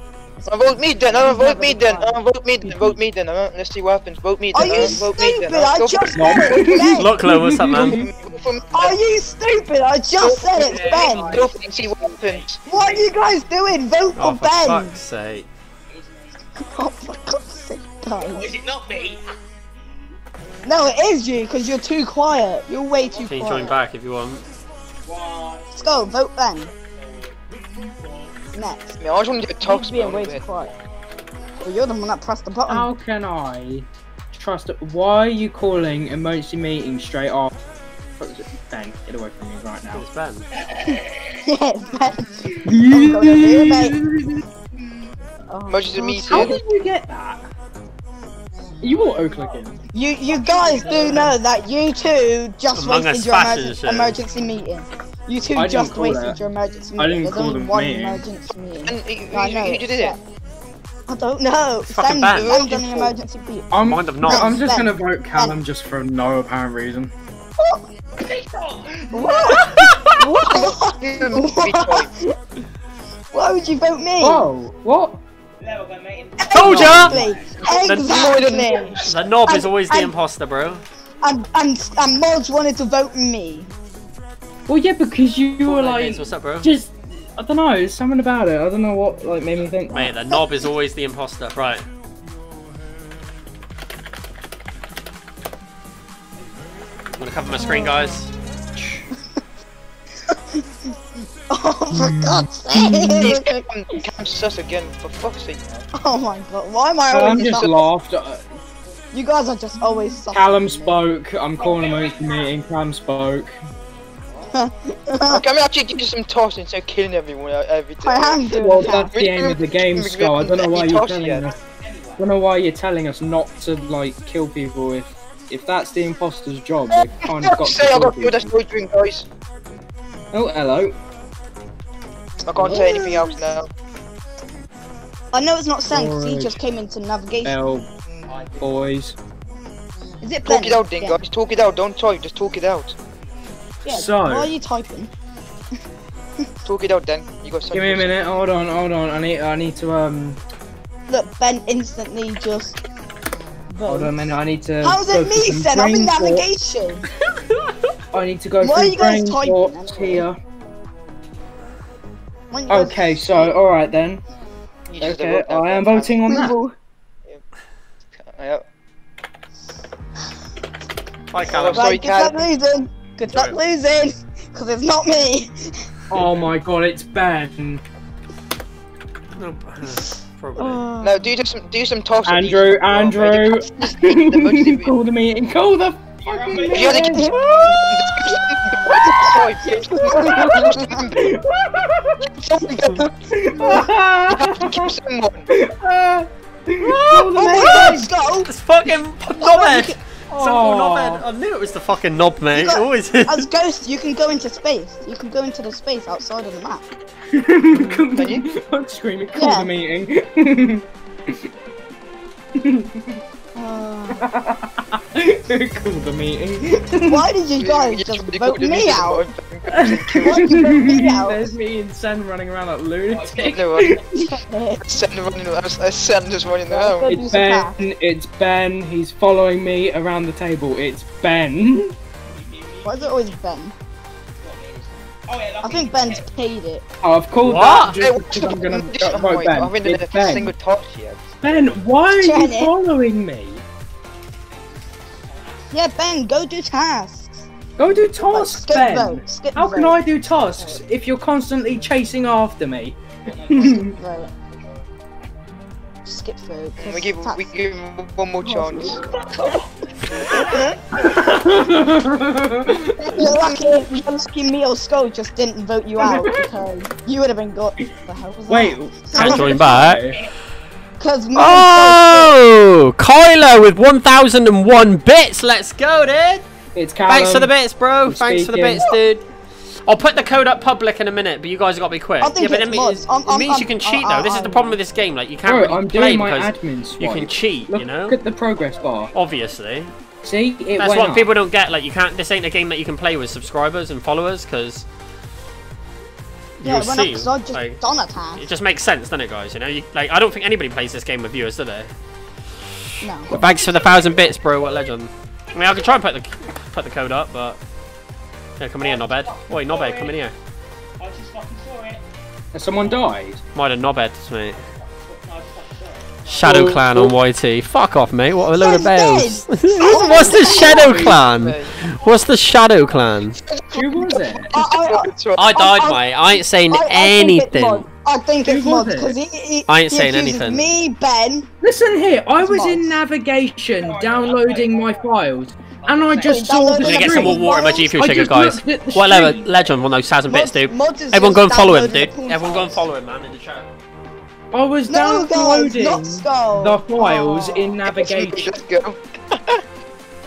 I vote me then. I vote me then. I vote me then. Vote me then. I Let's see what happens. Vote me then, Are then. you I vote me stupid? I just said voted Ben. Look, Lo, what's up, man? Are you stupid? I just said it's Ben. Go and see what happens. What are you guys doing? Vote Oh, for for Ben. fuck's sake. Oh, for God's sake, guys. Is it not me? No, it is you, because you're too quiet. You're way too Can you quiet. join back if you want? Let's go, vote Ben. Next. Man, I just want to do a talk You're being way too quiet. Well, you're the one that pressed the button. How can I trust it? Why are you calling emergency meeting straight off? Ben, get away from me right now. It's Ben. yeah, it's Ben. I'm gonna do it, mate. Oh, Emergency oh meeting. How did you get that? You auto clicking? You you guys do know that you two just Among wasted your fashion emergen- emergency meeting. You two I just wasted that. your emergency meeting. I didn't There's call only them one meeting. emergency meeting. And who, No, I know. who, who did it? I don't know. Fucking Send, Ben. send an emergency meeting. I'm, Mind of not. I'm just gonna vote Callum just for no apparent reason. What? what? Retweet. Why would you vote me? Oh, what? Level. Told ya! Exactly. more than- Exactly. The knob is And- always the and- imposter, bro. And and and Mods wanted to vote me. Well, yeah, because you, you were Fortnite like, Games, what's up, bro? just, I don't know, something about it. I don't know what like made me think. Mate, the knob is always the imposter. Right. I'm gonna cover my screen, guys. Oh for Hmm. God's Please, sake! Cam, Cam sus again, for fuck's sake. Oh my God! Why am I Callum always? just laughed. Uh, You guys are just always. sus. Callum spoke. I'm calling him out meeting. Callum spoke. Can we actually do some tossing instead of killing everyone uh, every day? I am doing Well, that's the aim of the game, Skull. I don't know why you're telling us. I don't know why you're telling us not to like kill people if if that's the imposter's job. They've kind of got Say I got good people. at story drink, guys. Oh, hello. I can't say anything else now. I know it's not sent 'cause he just came into navigation. L boys. Is it Talk Ben? it out, then, Yeah. guys. Talk it out. Don't type. Just talk it out. Yeah. So- Why are you typing? Talk it out, then. You got Give me a minute. Hold on. Hold on. I need. I need to um. Look, Ben instantly just. Hold on a minute. I need to. How's it me, some Sen? I'm in navigation. I need to go Why are you guys typing thoughts anyway? here. When you Okay. So, all right then. Okay. I am voting on that. Approval. Yeah. Bye, Callum. Oh, sorry, Right, good luck losing. Good luck losing. Because it's not me. Oh my god, it's Ben. No, probably. Oh. No, do some do some tossing. Andrew, Andrew. Call the meeting. Call the fucking You gotta meeting. get Kill someone. Call the Oh my meeting. god, Skull! It's fucking knobhead! Oh. Knobhead. I knew it was the fucking knob, mate. It got- always is. As Ghost, you can go into space. You can go into the space outside of the map. I'm screaming. Call Yeah. the meeting. Uh, Call the meeting. why did you guys just vote me out? why. Why did you vote me out? There's me and Sen running around like lunatics. No, I running. I send just running around. It's Ben. It's Ben. He's following me around the table. It's Ben. Why is it always Ben? Oh, I think Ben's paid it. Oh, I've called What? that just because I'm gonna vote Ben. I've been in It's a single touch yet. Ben, why are you following me? Yeah, Ben, go do tasks. Go do Like, tasks, skip Ben. vote. Skip How can vote. I do tasks if you're constantly chasing after me? Vote. Skip vote. 'cause We give we give one more chance. You're lucky, you're lucky me or Skull just didn't vote you out because you would have been got. The hell was Wait. Can't join back. Because me Oh! Kyler with 1001 bits. Let's go, dude. It's Callum. Thanks for the bits, bro. I'm Thanks for the bits, dude. I'll put the code up public in a minute, but you guys have got to be quick. I think yeah, but it's it, means, mods. I'm- it I'm- means you I'm- can cheat, I- though. This is I- the problem with this game. Like, you can't Bro, really I'm play doing my because admin swipe. you can cheat, Look you know? Look at the progress bar. Obviously. See, it That's what up. people don't get. Like, you can't. This ain't a game that you can play with subscribers and followers, because Yeah, you'll it see. because I just like, done a task. it just makes sense, doesn't it, guys? You know, you, like I don't think anybody plays this game with viewers, do they? No. But thanks for the thousand bits, bro. What a legend. I mean, I could try and put the put the code up, but Yeah, come in here, knobhead. Oi, knobhead, come in here. I just fucking saw it. Has someone died? Might have knobheads, mate. Shadow Oh, Clan oh. on YT. Fuck off, mate. What a load of Sounds bells. What's the Shadow Clan? What's the Shadow Clan? Who was it? I, I, I died, I- mate. I ain't saying I, I anything. I think it's was mod it? because he, he, I ain't he saying anything. Me, Ben. Listen here, I was mods. in navigation downloading my files, and I just Wait, saw download the Gonna get some more water in my G Fuel I sugar, guys. looked at the What level? Legend, one of those thousand bits, dude. Mods is Everyone go and follow him, dude. the pool Everyone go and follow him, man, in the chat. I was No, downloading not the files Oh. in navigation. Let's go.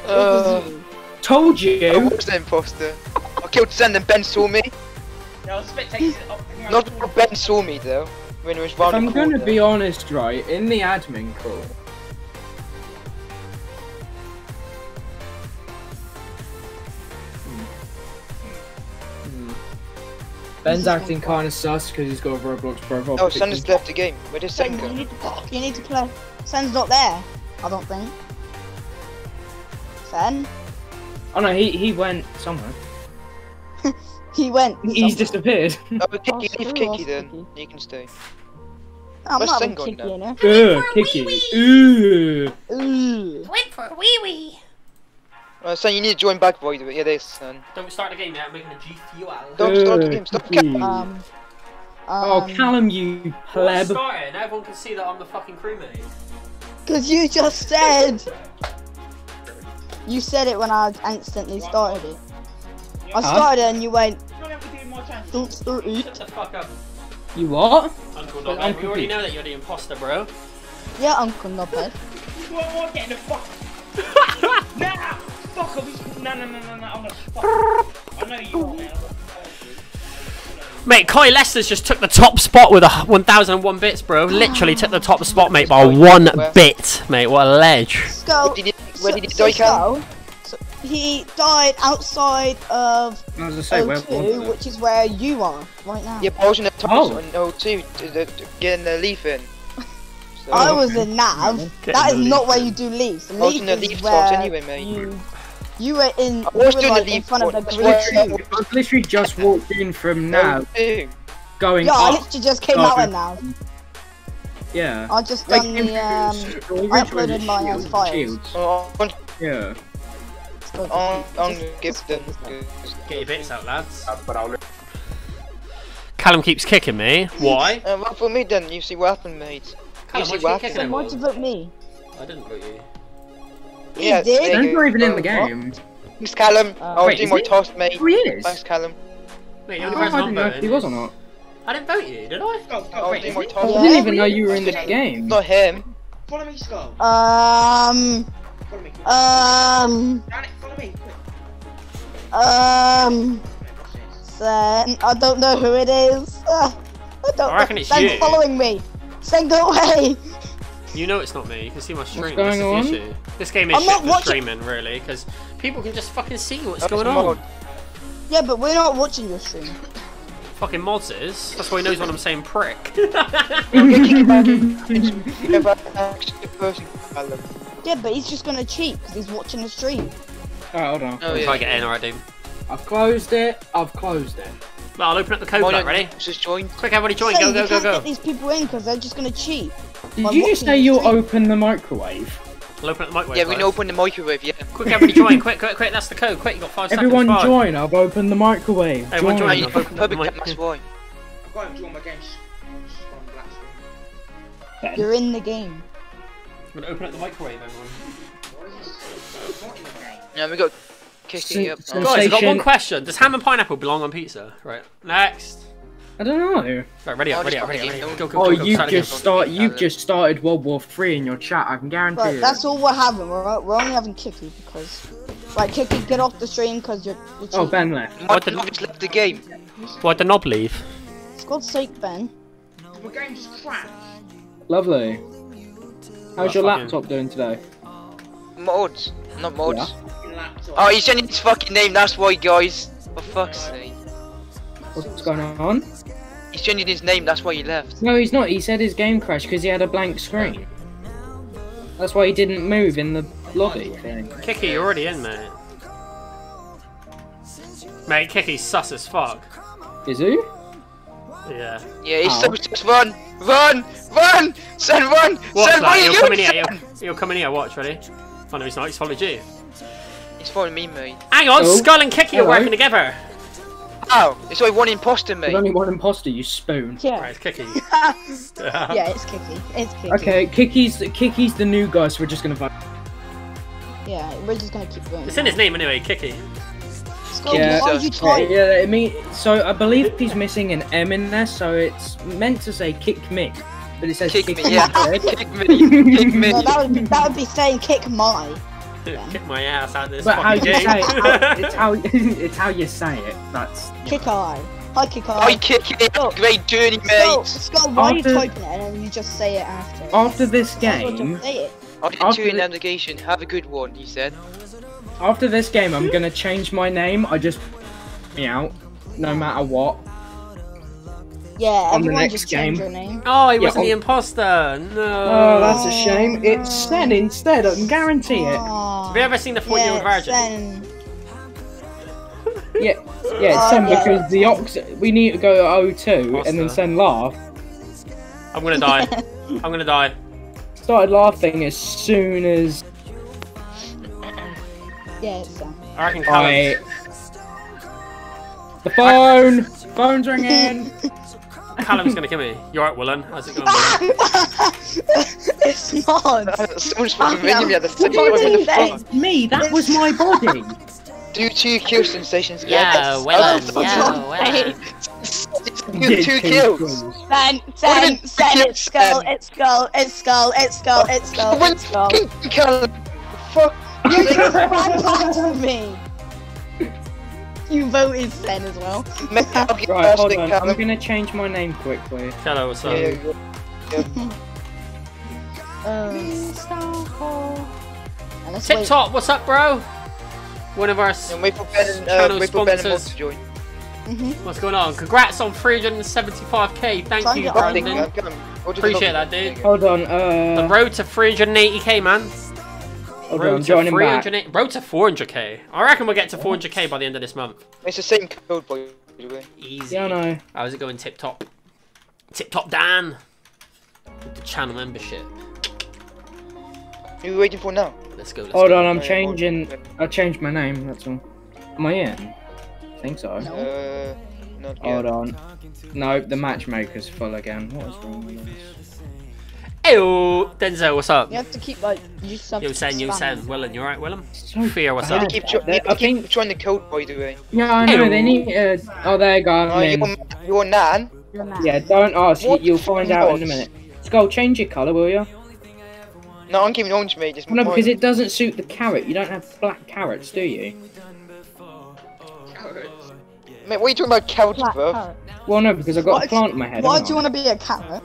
It Uh, was you. Told I you. was the imposter. I killed Zen and Ben saw me. No, spectators. hang on, Not. Ben saw me though. When it was If round I'm gonna be honest, right, in the admin call. Ben's acting kind of sus because he's got a Roblox profile. Oh, picture. Sen has left the game. Where did Sen Sen, go? you need to, you need to play. Sen's not there. I don't think. Sen, Oh no, he he went somewhere. he went. He's somewhere. disappeared. Oh, Kiki, leave screw Kiki then. Kiki. You can stay. I'm Where's not Sen having gone Kiki now? in. Ugh, Kiki. Ooh. Ooh. Wait for wee wee. Uh, Sen, you need to join back, boy. Yeah, this, Sen. Don't start the game yet. I'm making a G Fuel. Don't start the game. Stop. Kiki. Um. Oh, um, Callum, you pleb. starting. Everyone can see that I'm the fucking crewmate. Cause you just said. You said it when I instantly started it. I started it and you went, you don't have to do more chance. don't start it. Shut the fuck up, You what? Uncle But Knobhead. We already know that you're the imposter, bro. Yeah, Uncle Knobhead. What, what, get in the fuck. nah! Fuck off, he's. No, no, no, no, no, I'm gonna fuck. I know you are, man. I'm gonna fuck you. Mate, Koi Lester's just took the top spot with a 1001 bits, bro. Literally took the top spot, mate, by one bit, mate. What a ledge. Skull. Where did he, where did he so, die, so, so he died outside of I say, O2, it? which is where you are right now. Yeah, but I was in the top Oh. on O2 to, to, to getting the leaf in. So, I was okay. in Nav. Getting That the not leaf where you do leaves. The I was leaf in the is leaf where tops anyway, mate. You, you were in. I You was were doing the like in leaf front of the tops. green tube. I've literally just walked in from now, O2. going Yeah, I up. literally just came Oh, out of in Nav. Yeah. I just Like, done the um. I uploaded my as shields, files. shields. Oh, Yeah. I'm, I'm give them. Get your bits out, lads. Callum keeps kicking me. Why? Uh, well, for me then, you see what happened, mate. Callum, see why'd you what keep happened? Why'd you vote me? I didn't vote you. He Yeah, did. there Ben's you not even in the game. Thanks, Callum. Uh, I was wait, doing my he? task, mate. Oh, he is. Thanks, Callum. Mate, the Oh, only Oh, person I didn't know if he was or not. I didn't vote you, did I? Go, I go, was wait, doing is my task. I didn't even know you were in the game. Not him. Follow me, Skull. Um. Follow me. Um. Down follow me. Um. What's. I don't know who it is. Uh, I don't I reckon know. it's Sen's you. following me. Sen, go away. You know it's not me. You can see my stream. What's going That's the on? issue. This game is I'm shit not for watching- streaming, really, because people can just fucking see what's That's going a on. mod. Yeah, but we're not watching your stream. Fucking mods is. That's why he knows what I'm saying, prick. Get kicked back. I actually person, Yeah, but he's just gonna cheat because he's watching the stream. Alright, hold on. Oh, Try yeah. to get in, alright, dude. I've closed it. I've closed it. Well, I'll open up the code, Why like, don't ready? Just join. Quick, everybody join. Sen, Go, you go, go, can't go. get these people in because they're just gonna cheat. Did I'm you just say you'll open the microwave? I'll open the microwave. Yeah, we guys. can open the microwave, yeah. Quick, everybody join. Quick, quick, quick. That's the code. Quick, you got five Everyone seconds. Everyone join. I've opened the microwave. Everyone join. join. You I've put opened up the public, mic. that's why. I've got him to all my games. Just on black screen. Ben. You're in the game. I'm gonna open up the microwave, everyone. What is this? Not in the game. Yeah, we got kicking Sen- up. sen- Guys, I've got one question. Does ham and pineapple belong on pizza? Right. Next. I don't know. Right, ready Oh, up, ready up, ready up, fucking ready up. game. Go, go, Oh, go, go. you've Start just start. You've just started World War Three in your chat. I can guarantee Right, you. that's all we're having. We're, we're only having Kiki because. Right, Kiki, get off the stream because you're, you're oh, cheating. Oh, Ben left. My What the- just left the game. Why'd the knob leave? For God's sake, Ben. My game just crashed. Lovely. How's your fucking- laptop doing today? Mods. Not mods. Yeah. Oh, he's changing his fucking name, that's why, guys. For fuck's sake. What's going on? He's changing his name, that's why he left. No, he's not. He said his game crashed because he had a blank screen. That's why he didn't move in the lobby thing. Kiki, you're already in, mate. Mate, Kiki's sus as fuck. Is he? Yeah. Yeah, he's Ow. so just run, run, run, son, run, Watch son, that, what you he'll come in here, son? he'll, he'll come in here, watch, ready? Oh no, he's not, he's followed you. He's following me, mate. Hang on, Oh. Skull and Kiki are working together. Ow, it's only one imposter, There's mate. only one imposter, you spoon. Yeah. Right, it's Kiki. yeah, it's Kiki. It's Kiki. Okay, Kiki's Kiki's the new guy, so we're just gonna vote. Yeah, we're just gonna keep going. It's in his name anyway, Kiki. Skull, Yeah. why are you Yeah, typing? yeah, I mean, so I believe he's missing an M in there, so it's meant to say kick Mick, but it says Kick kick, me, yeah. Kick me, kick me. No, that would be that would be saying kick my. Kick my ass out of this But how you game. say it, how, it's how it's how you say it. That's Kick I. Hi, kick I I. kick it. Oh. Great journey, Skull, mate. Skull, why are you After- typing it and then you just say it after? after this Might as well game. just say it. I did After two in navigation. Have a good one, he said. After this game, I'm gonna change my name. I just me out, no matter what. Yeah, On the everyone next just change game. name. Oh, he Yeah, wasn't the on- imposter. No. Oh, that's a shame. It's Sen instead. I can guarantee it. Aw. Have you ever seen the four-year-old yeah, virgin? Sen. Yeah, yeah, it's Oh, Sen yeah. because the ox. We need to go 0-2 and then Sen laugh. I'm gonna die. I'm gonna die. Started laughing as soon as Yeah, it's Sen. I reckon Callum. I. The phone. Phone's ringing. Callum's gonna kill me. You alright, Willen? How's it going? Willen? it's not. Someone's fucking Oh, no. ringing me at the What time. do What the you fuck? Me. That was my body. Do two kill sensations. Yeah, Oh, Willen. fuck. Yeah, Willen. Two, two kills. Sen, What Sen, did Sen, you it's skull, it's skull, it's skull, it's skull, it's skull, it's skull. Callum, fuck. You just ran past me. You voted Sen as well. I'll get Right, past hold it, on. I'm gonna change my name quickly. Hello, what's up? Yeah, yeah, yeah. Um, and let's wait. TikTok, what's up, bro? One of our. s- And wait for Ben uh, Channel wait for Ben and Mod sponsors. to join. Mhm. What's going on? Congrats on 375k. Thank Thank you, you. Brandon. you, Callum. Go to the Appreciate that, dude. There you go. Hold on. The Uh, road to 380k, man. Hold. Road I'm to joining back. Road to 400k. I reckon we'll get to 400k by the end of this month. It's the same code, by the way. Easy. Yeah, I know. How's it going, Tip Top? Tip Top Dan. With the channel membership. Who are you waiting for now? Let's go. Let's Hold go. on. I'm changing. Mod. I changed my name. That's all. Am I in? I think so. Uh, not Hold on. No, the matchmaker's full again. What is wrong with this? Ew, Denzel, what's up? You have to keep like you just have Yo, to Sen, yo, spam Sen. it. You alright, Willem? So Fear, what's They up? bad. keep, tr- They- they I keep think. trying the code, by the way. Yeah, I know. They Ew. need. Uh, oh, there you go. Uh, I'm you're, you're Nan. You're mad. Yeah, don't ask. You, What you'll find fuck? out in a minute. Skull, change your colour, will you? No, I'm keeping orange, mate. Just No, mine. because it doesn't suit the carrot. You don't have black carrots, do you? Carrots. Mate, what are you talking about carrots, Black bro? carrot. Well, no, because I've got Why- a plant in my head. Why do you want to be a carrot?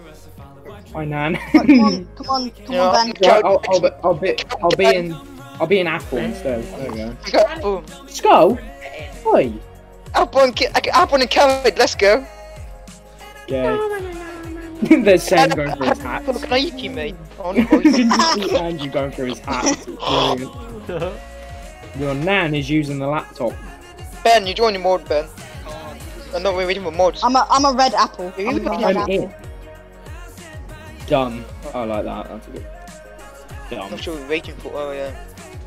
Hi, Nan. Come on, come on, come Yeah, on, Ben. I'm- Right, I'll, I'll, be, I'll be, I'll be in, I'll be an apple instead. There we go. Apple. Skull. Oi. Apple and, ca- apple and carrot, let's go. Yeah. There's Sam going through his hat. Apple and Nike, mate. Oh, you no. can just see Andrew going through his hat. Your nan is using the laptop. ben, you join the mod, Ben. I'm not waiting for mods. I'm a, I'm a red apple. You I'm a red apple. in. Done. I like that. That's a good. I'm Done. not sure we're waiting for. Oh, yeah.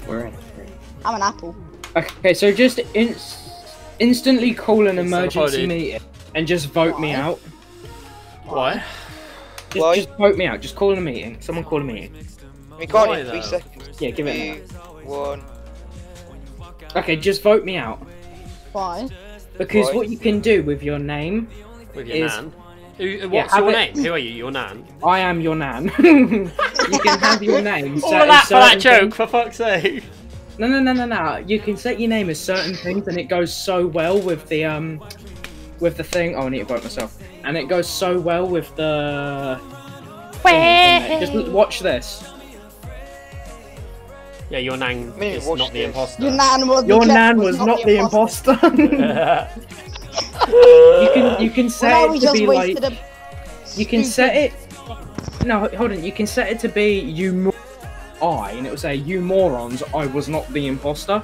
We're in. I'm an apple. Okay, so just in- instantly call an It's so emergency meeting and just vote me out. What? Just, Why? just vote me out. Just call a meeting. Someone call a meeting. We can't Why, in three though? seconds. Yeah, give it. Two, one. Okay, just vote me out. Why? Because Why? what you can do with your name, With your Is- nan? Who, what's have your it- name? Who are you? Your nan? I am your nan. you can have your name. All of that for that joke, things- for fuck's sake. No, no, no, no, no. You can set your name as certain things, and it goes so well with the um, with the thing. Oh, I need to vote myself. And it goes so well with the. thing, Just watch this. Yeah, your nan Me, is watch not the imposter. Your nan was. Your nan was not the imposter. you can you can set now it to be like you can stupid- set it. No, hold on. You can set it to be you. Mo- I and it will say you morons. I was not the imposter.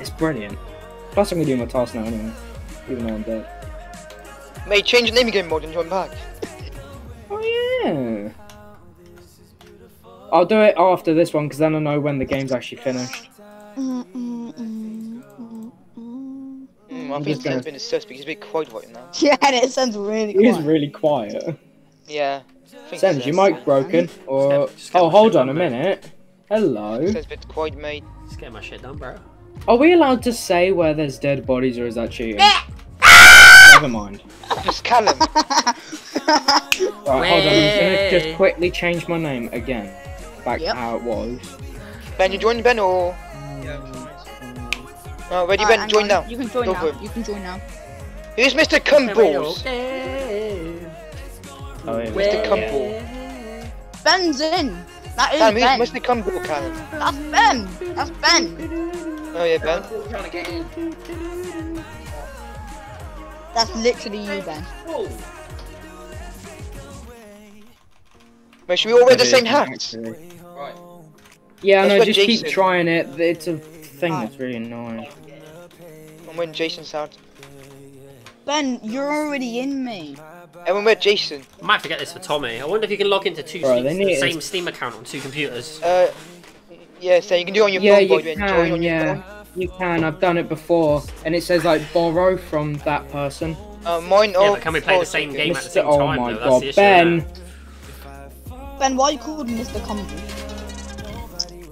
It's brilliant. Plus, I'm gonna do my task now anyway, even though I'm dead. Mate, change the name again, mod, and join back. Oh yeah. I'll do it after this one because then I know when the game's actually finished. Mm, mm, mm. Mm, I I'm think just it's gonna- been a sus because it's a bit quiet right now. Yeah, and it sounds really It is quiet. really quiet. Yeah. I think your mic broken? Or Just get oh, hold on a minute. Hello. Sounds a bit quiet, mate. Just get my shit done, bro. Are we allowed to say where there's dead bodies, or is that cheating? Never mind. It's Callum. Right, hold on. I'm gonna just quickly change my name again, back Yep. to how it was. ben, you join Ben or? Oh, ready, Alright, Ben? hang Join on. now. You can join Go now. for it. You can join now. Who's Mr. Cumballs? Oh, yeah. Mr. Cumball. Ben's in. That is Callum, Ben. who's Mr. Cumball, Callum? That's Ben. That's Ben. Oh yeah, Ben. trying to get in. That's literally you, Ben. Oh, Mate, should we all wear the same is, hats? right. Yeah, Let's no, put just keep trying it. It's a thing that's really annoying. I'm wearing Jason's hat. Ben, you're already in me. Everyone wear Jason. I might forget this for Tommy. I wonder if you can log into two Bro, Steam, they the same Steam account on two computers. Uh, yeah, so you can do it on your Yeah, phone, boy. you Ben. On can. your Yeah, phone. you can. I've done it before, and it says like borrow from that person. Uh, mine. Yeah, oh, but can we play the oh, same okay. game at the Mr. same Oh time? my though? That's god, the issue, Ben. innit? Ben, why are you called Mr. Comedy?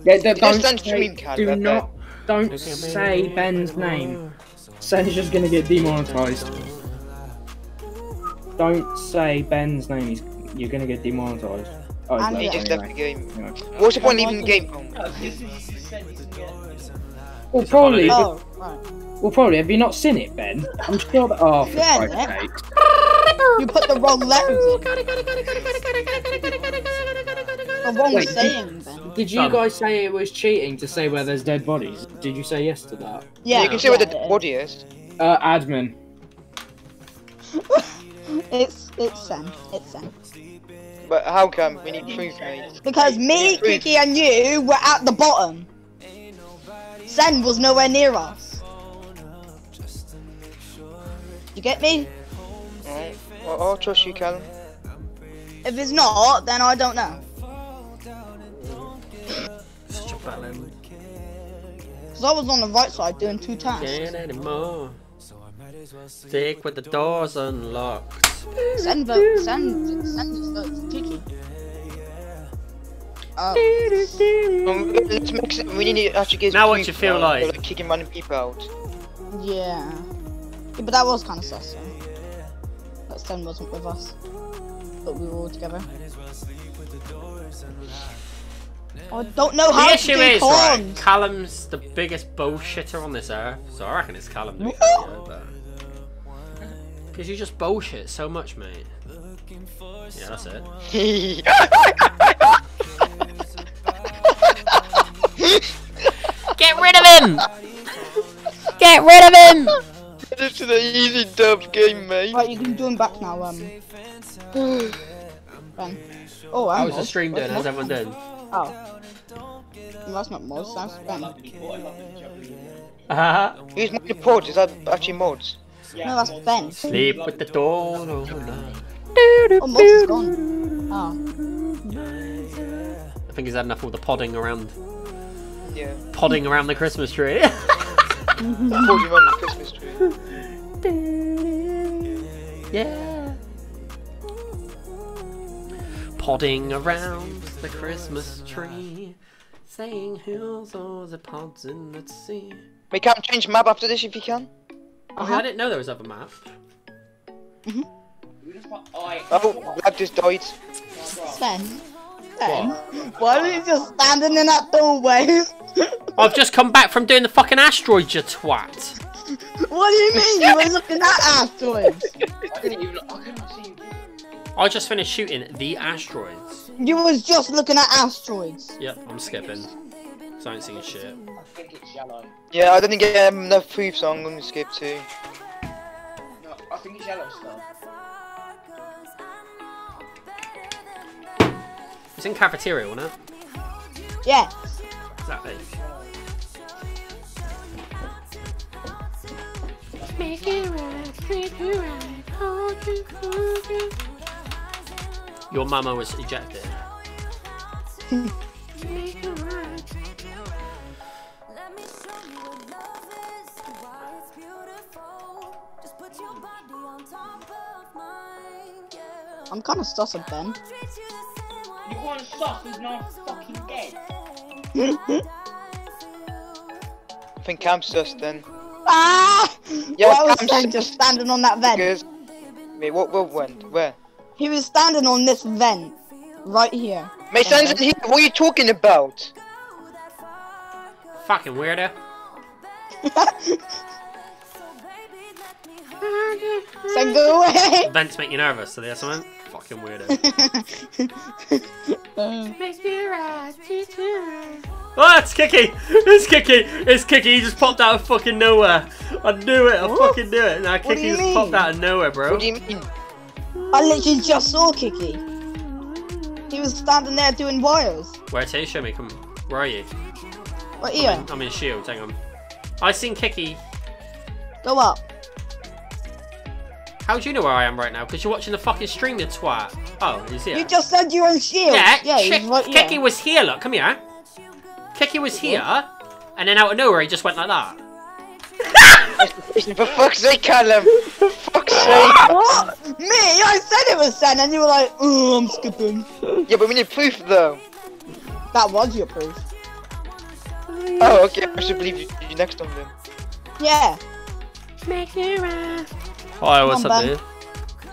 Yeah, d- Did I don't stand say, stream, do Ben? not, don't say Ben's name. Sen's just gonna get demonetized. Don't say Ben's name. He's, you're gonna get demonetized. Oh, And He just anyway. left the game. Yeah. What's the point of leaving the game? No, this is you said you can get in. Well, probably. Oh, right. Well, probably. Have you not seen it, Ben? I'm sure that. Oh, for Yeah, Christ's yeah. sake. You put the wrong letters in. The wrong Wait, saying, Ben. Did you Done. guys say it was cheating to say where there's dead bodies? Did you say yes to that? Yeah, you can see where the yeah, body is. Uh, admin. It's it's Sen. It's Sen. But how come? We need proof, mate. Because me, Proof. Kiki, and you were at the bottom. Sen was nowhere near us. You get me? Alright. Well, I'll trust you, Callum. If it's not, then I don't know. Such a bellend. Because I was on the right side doing two tasks. Can't anymore. Stick with the doors unlocked. Sen vote. Sen. Sen just votes Kiki. Oh, Um, let's make it, we need to actually get Now what proof you feel now, like? so, kicking random people out. yeah. yeah. But that was kind of sus, though. That Sen wasn't with us. But we were all together. I don't know how The to issue do is, right. Callum's the biggest bullshitter on this earth, so I reckon it's Callum to be What? fair, but... Because you just bullshit so much, mate. Yeah, that's it. Get rid of him! Get rid of him! this is an easy dub game, mate. Right, you can join back now, um. Ben. Oh, I'm How was the Moz. stream doing? How's everyone doing? Oh. No, that's not Moz, that's Ben. No, Uh-huh. Who's modding pods? Is that actually mods? No, that's Ben. Sleep with the door open. Oh, Moz is gone. Oh. I think he's had enough of all the podding around, Yeah. podding around the Christmas tree. Podding around the Christmas tree. yeah. Podding around the Christmas tree, saying who's all the pods in the sea. We can't change map after this if you can. Oh, I didn't know there was other map. I. Mm-hmm. Oh, Black just died. Ben. Ben. Why are you just standing in that doorway? I've just come back from doing the fucking asteroid, you twat. what do you mean? You were looking at asteroids. I couldn't even. I couldn't see you. I just finished shooting the asteroids. You was just looking at asteroids. Yep, I'm skipping. So I ain't seen shit. I think it's yellow. Yeah, I didn't get um, enough proof, so I'm gonna skip too. No, I think it's yellow still. It's in cafeteria, wasn't it? Yeah. Exactly. Your mama was ejected. Let me show you what love is, why it's beautiful. Just put your body on top of mine, yeah. I'm kind of sus of Ben. You the same way You can't suck who's now fucking dead. I think Cam's sus then. ah! Yeah, Why was I'm Ben just standing on that vent? Because. Wait, what? What went? Where? He was standing on this vent. Right here. My son's in here. What are you talking about? Fucking weirdo. so go away! Vents make you nervous, so there's something. Fucking weirdo. Oh, it's Kiki! It's Kiki! It's Kiki! He just popped out of fucking nowhere. I knew it. I What? fucking knew it. Nah, do Kiki you just popped out of nowhere, bro. What do you mean? I literally just saw Kiki. He was standing there doing wires. Where to? Show me. Come. Where are you? Right here. I'm in shields. Hang on. I seen Kiki. Go up. How do you know where I am right now? Because you're watching the fucking stream, you twat. Oh, he's here. You just said you were in shield. yeah, yeah Chick- right Kiki here. was here. Look, come here. Kiki was here, and then out of nowhere he just went like that. For fuck's sake, Callum! For fuck's sake! What? Me? I said it was Sen, and you were like, oh, I'm skipping. Yeah, but we need proof though. That was your proof. Oh, okay. I should believe you, you next time then. Yeah. Hi, what's Come on, up, Ben. dude?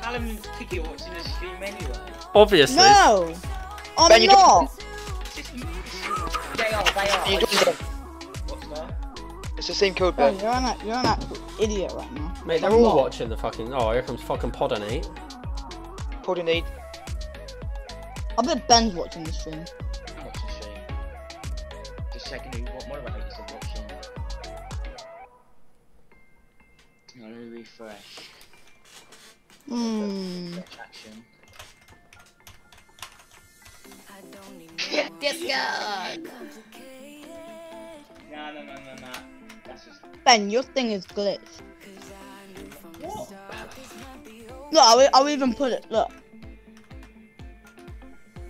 Callum and Kiki watching the stream anyway. Obviously. No. I'm Ben, not. They are, they are. It's the same code, Ben, Ben. you're an, you're an actual idiot right now. Mate, they're I'm all not. watching the fucking. Oh, here comes fucking Pod on 8. Coordinate. I bet Ben's watching the stream. I'm watching the stream. Just checking who, what moderator is watching. I'm gonna refresh. Hmm. Refresh action. No, no, no, no, no. That's just. Ben, your thing is glitched. What? Look, I'll, I'll even put it. Look.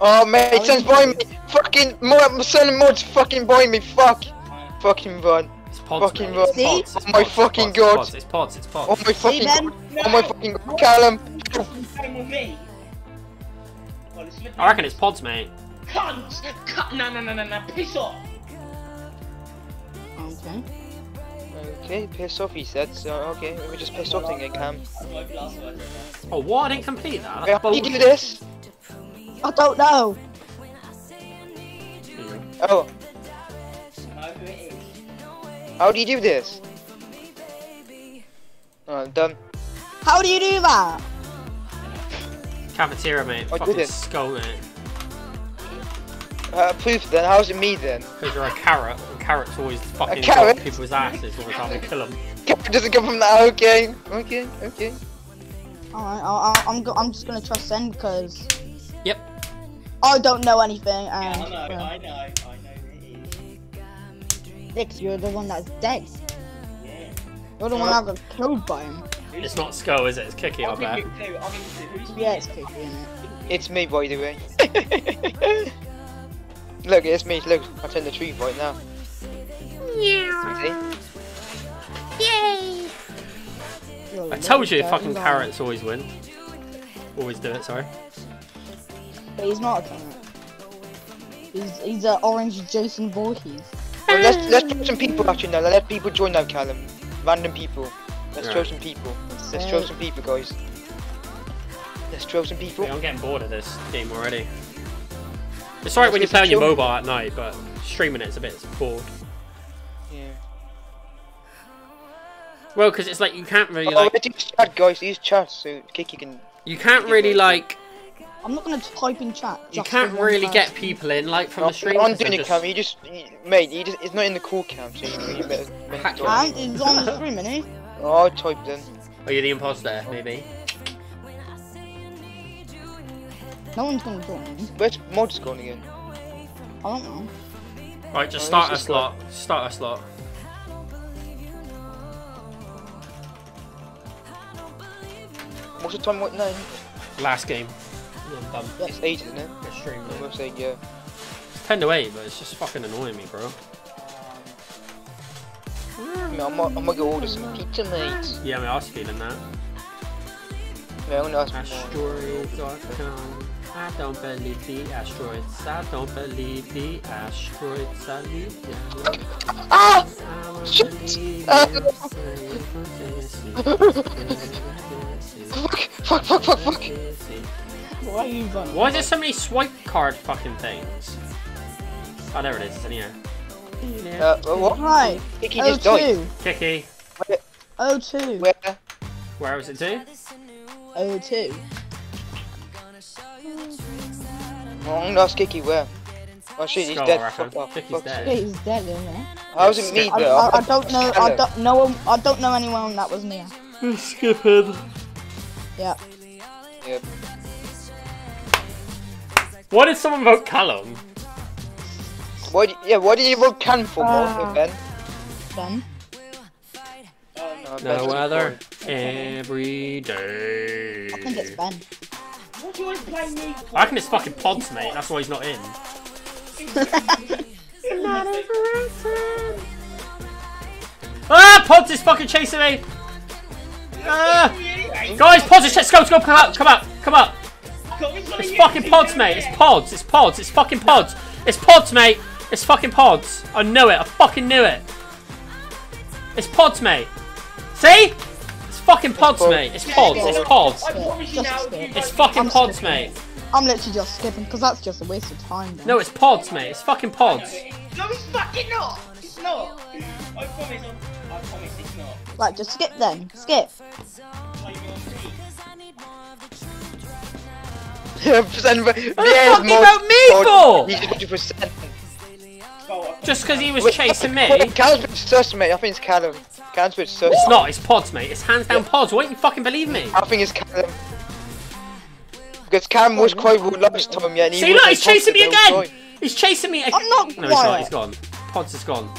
Oh, mate, son's buying me. Fucking mod, son and mod's fucking buying me. Fuck. Fucking run. It's Pods. Fucking mate. It's Pods. Oh, it's Oh my Pods, fucking it's God. Pods, It's Pods. It's Pods. Oh my fucking Ben? god. Oh my fucking god. Callum. Same with me. Well, it's I reckon it's Pods, mate. Cunt! Cut! No, no, no, no, no, piss off! Okay. Okay, piss off, he said. So, okay, let me just piss off then again, Cam. My last word. Oh, what? I didn't complete that. Wait, That's how do you do this? I don't know. Oh, I know who it is. how do you do this? Oh, I'm done. How do you do that? Cafeteria, mate. I Fucking did it. skull, mate. Uh, proof then, how's it me then? Because you're a carrot. And carrots always fucking carrot? got people's asses all the time and kill them. It doesn't come from that, okay. Okay, okay. Alright, I'll, I'll, I'm, go- I'm just gonna trust Sen because Yep. I don't know anything I and know, uh, I know, I know who it is. Dix, you're the one that's dead. Yeah. You're the one that got killed by him. It's not skull, is it? It's Kiki, I I'll give bet. you a clue, I'll give you a clue. Who's Yeah, it's Kiki, innit? It's me, by the way. Look, it's me. Look, I turn the tree right now. Yeah. You're a I told you fucking dirty carrots always win. Always do it, sorry. But he's not a carrot. He's he's a orange Jason Voorhees. Well, let's let's throw some people actually now. Let people join now, Callum. Random people. Let's throw some people. Let's throw some people, guys. Let's throw some people. Yeah, I'm getting bored of this game already. It's alright when you're Let's playing your mobile at night, but streaming it's a bit bored. Well, because it's like you can't really Oh, like let's use chat, guys. Use chat so Kiki can. you can't really like I'm not gonna type in chat. you can't for one really get person. people in like from No, the stream. on 'cause they're doing it, just- Cam. You just, you, mate. You just, it's not in the call cam, so you, you better. better Hack join. And he's on the stream, isn't he? Oh, I typed type then. Oh, you're the imposter, maybe. No one's gonna join me. Where's mods going again? I don't know. Right, just Oh, start a slot. Start a slot. What's the time? What nine? Last game. I'm done. It's eight, isn't it? Get streamed. I'm gonna say yeah. It's 10 to 8, but it's just fucking annoying me, bro. I mean, I'm, gonna- I'm gonna go order some pizza, mate. Yeah, I mean, I was feeling that. Yeah, I'm gonna ask for more. Asteroids.com. I don't believe the asteroids. I don't believe the asteroids. I leave them. Ah! I won't believe Ah. it. Fuck! Fuck! Fuck! Fuck! Fuck! Why are you running? Why is there so many swipe card fucking things? Oh, there it is. It's in here. Uh, what? Right. Kiki just died. O2. Kiki. O2. Where? Where was it to? O2. Oh, I'm gonna ask Kiki where. Oh shit, he's Skull, dead. I. Fuck off. Fuck. dead. Yeah, he's dead, isn't he? How's it me, I, though? I, I don't know. I don't know. I don't know anyone that was near. Skipping. Yeah. Yeah. Why did someone vote Callum? Why? d- Yeah. Why did you vote can for Uh, more, Ben? Ben. No, No weather every day. I think it's Ben. What do you want to play me for? I reckon it's fucking Pods, mate. That's why he's not in. Ah, Pods is fucking chasing me. Ah, guys, Pods is chasing. Go, let's go, come out, come out, come out. It's fucking Pods, mate. It's Pods. It's Pods. It's fucking Pods. It's Pods, mate. It's fucking Pods. I knew it. I fucking knew it. It's Pods, mate. See? It's fucking Pods, Pods. mate. It's Pods. It's Pods. I promise you now. if you It's fucking Pods, mate. I'm literally just skipping because that's just a waste of time. Ben. No, it's Pods, mate. It's fucking Pods. No, it's fucking not. It's not. I promise. I'm- promise it's not. Right, just skip then. Skip. Play me on P. Yeah, percent. What the fuck you vote me for? He's fifty percent. Just because he was chasing me. Wait, Callum's bit sus, mate. I think it's Callum. Callum's sus. It's not. It's Pods, mate. It's hands down Pods. Why don't you fucking believe me? I think it's Callum. Because Callum was quite rude last time, yeah. And he See, look, he's chasing me again. He's chasing me again. I'm not No, he's not. He's gone. Pods is gone.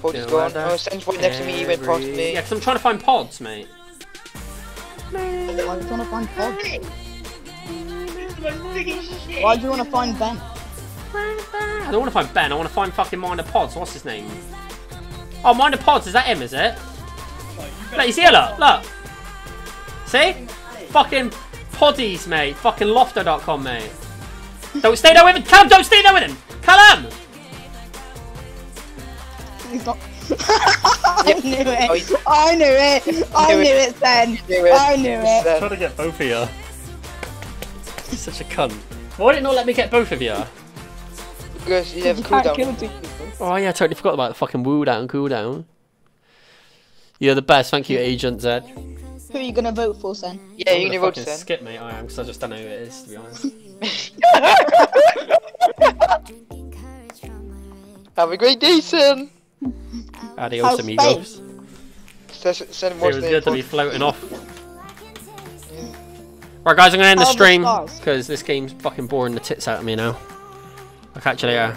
Pods is gone. Oh, Sen's right next to me. He went past me. Yeah, because I'm trying to find Pods, mate. Why do you want to find Pod? It's the most biggest shit. Why do you want to find Ben? I don't want to find Ben. I want to find fucking Minder Pods. What's his name? Oh, Minder Pods. Is that him? Is it? Look, he's here. Look, look. See? Fucking Poddies, mate. Fucking Lofter.com, mate. Don't stay there with him. Callum, don't stay there with him. Callum. He's not. I knew it. Oh, I knew it. I Knew knew it. it then. Knew it. I knew it. Sen. trying to get both of you. He's such a cunt. Why did it not let me get both of you? Because he have You a cooldown. kill two people. Oh yeah, I totally forgot about the fucking woo down, cool down. You're the best, thank you, Agent Zed. Who are you gonna vote for, Sen? Yeah, I'm you gonna can vote fucking Sen. skip, mate. I am, because I just don't know who it is, to be honest. Have a great day, Sen. Mm. Adios, How's amigos. Sen, Sen It what's was good to be floating off. Right, guys, I'm gonna end the How are the stream because this game's fucking boring the tits out of me now. I'll catch you later.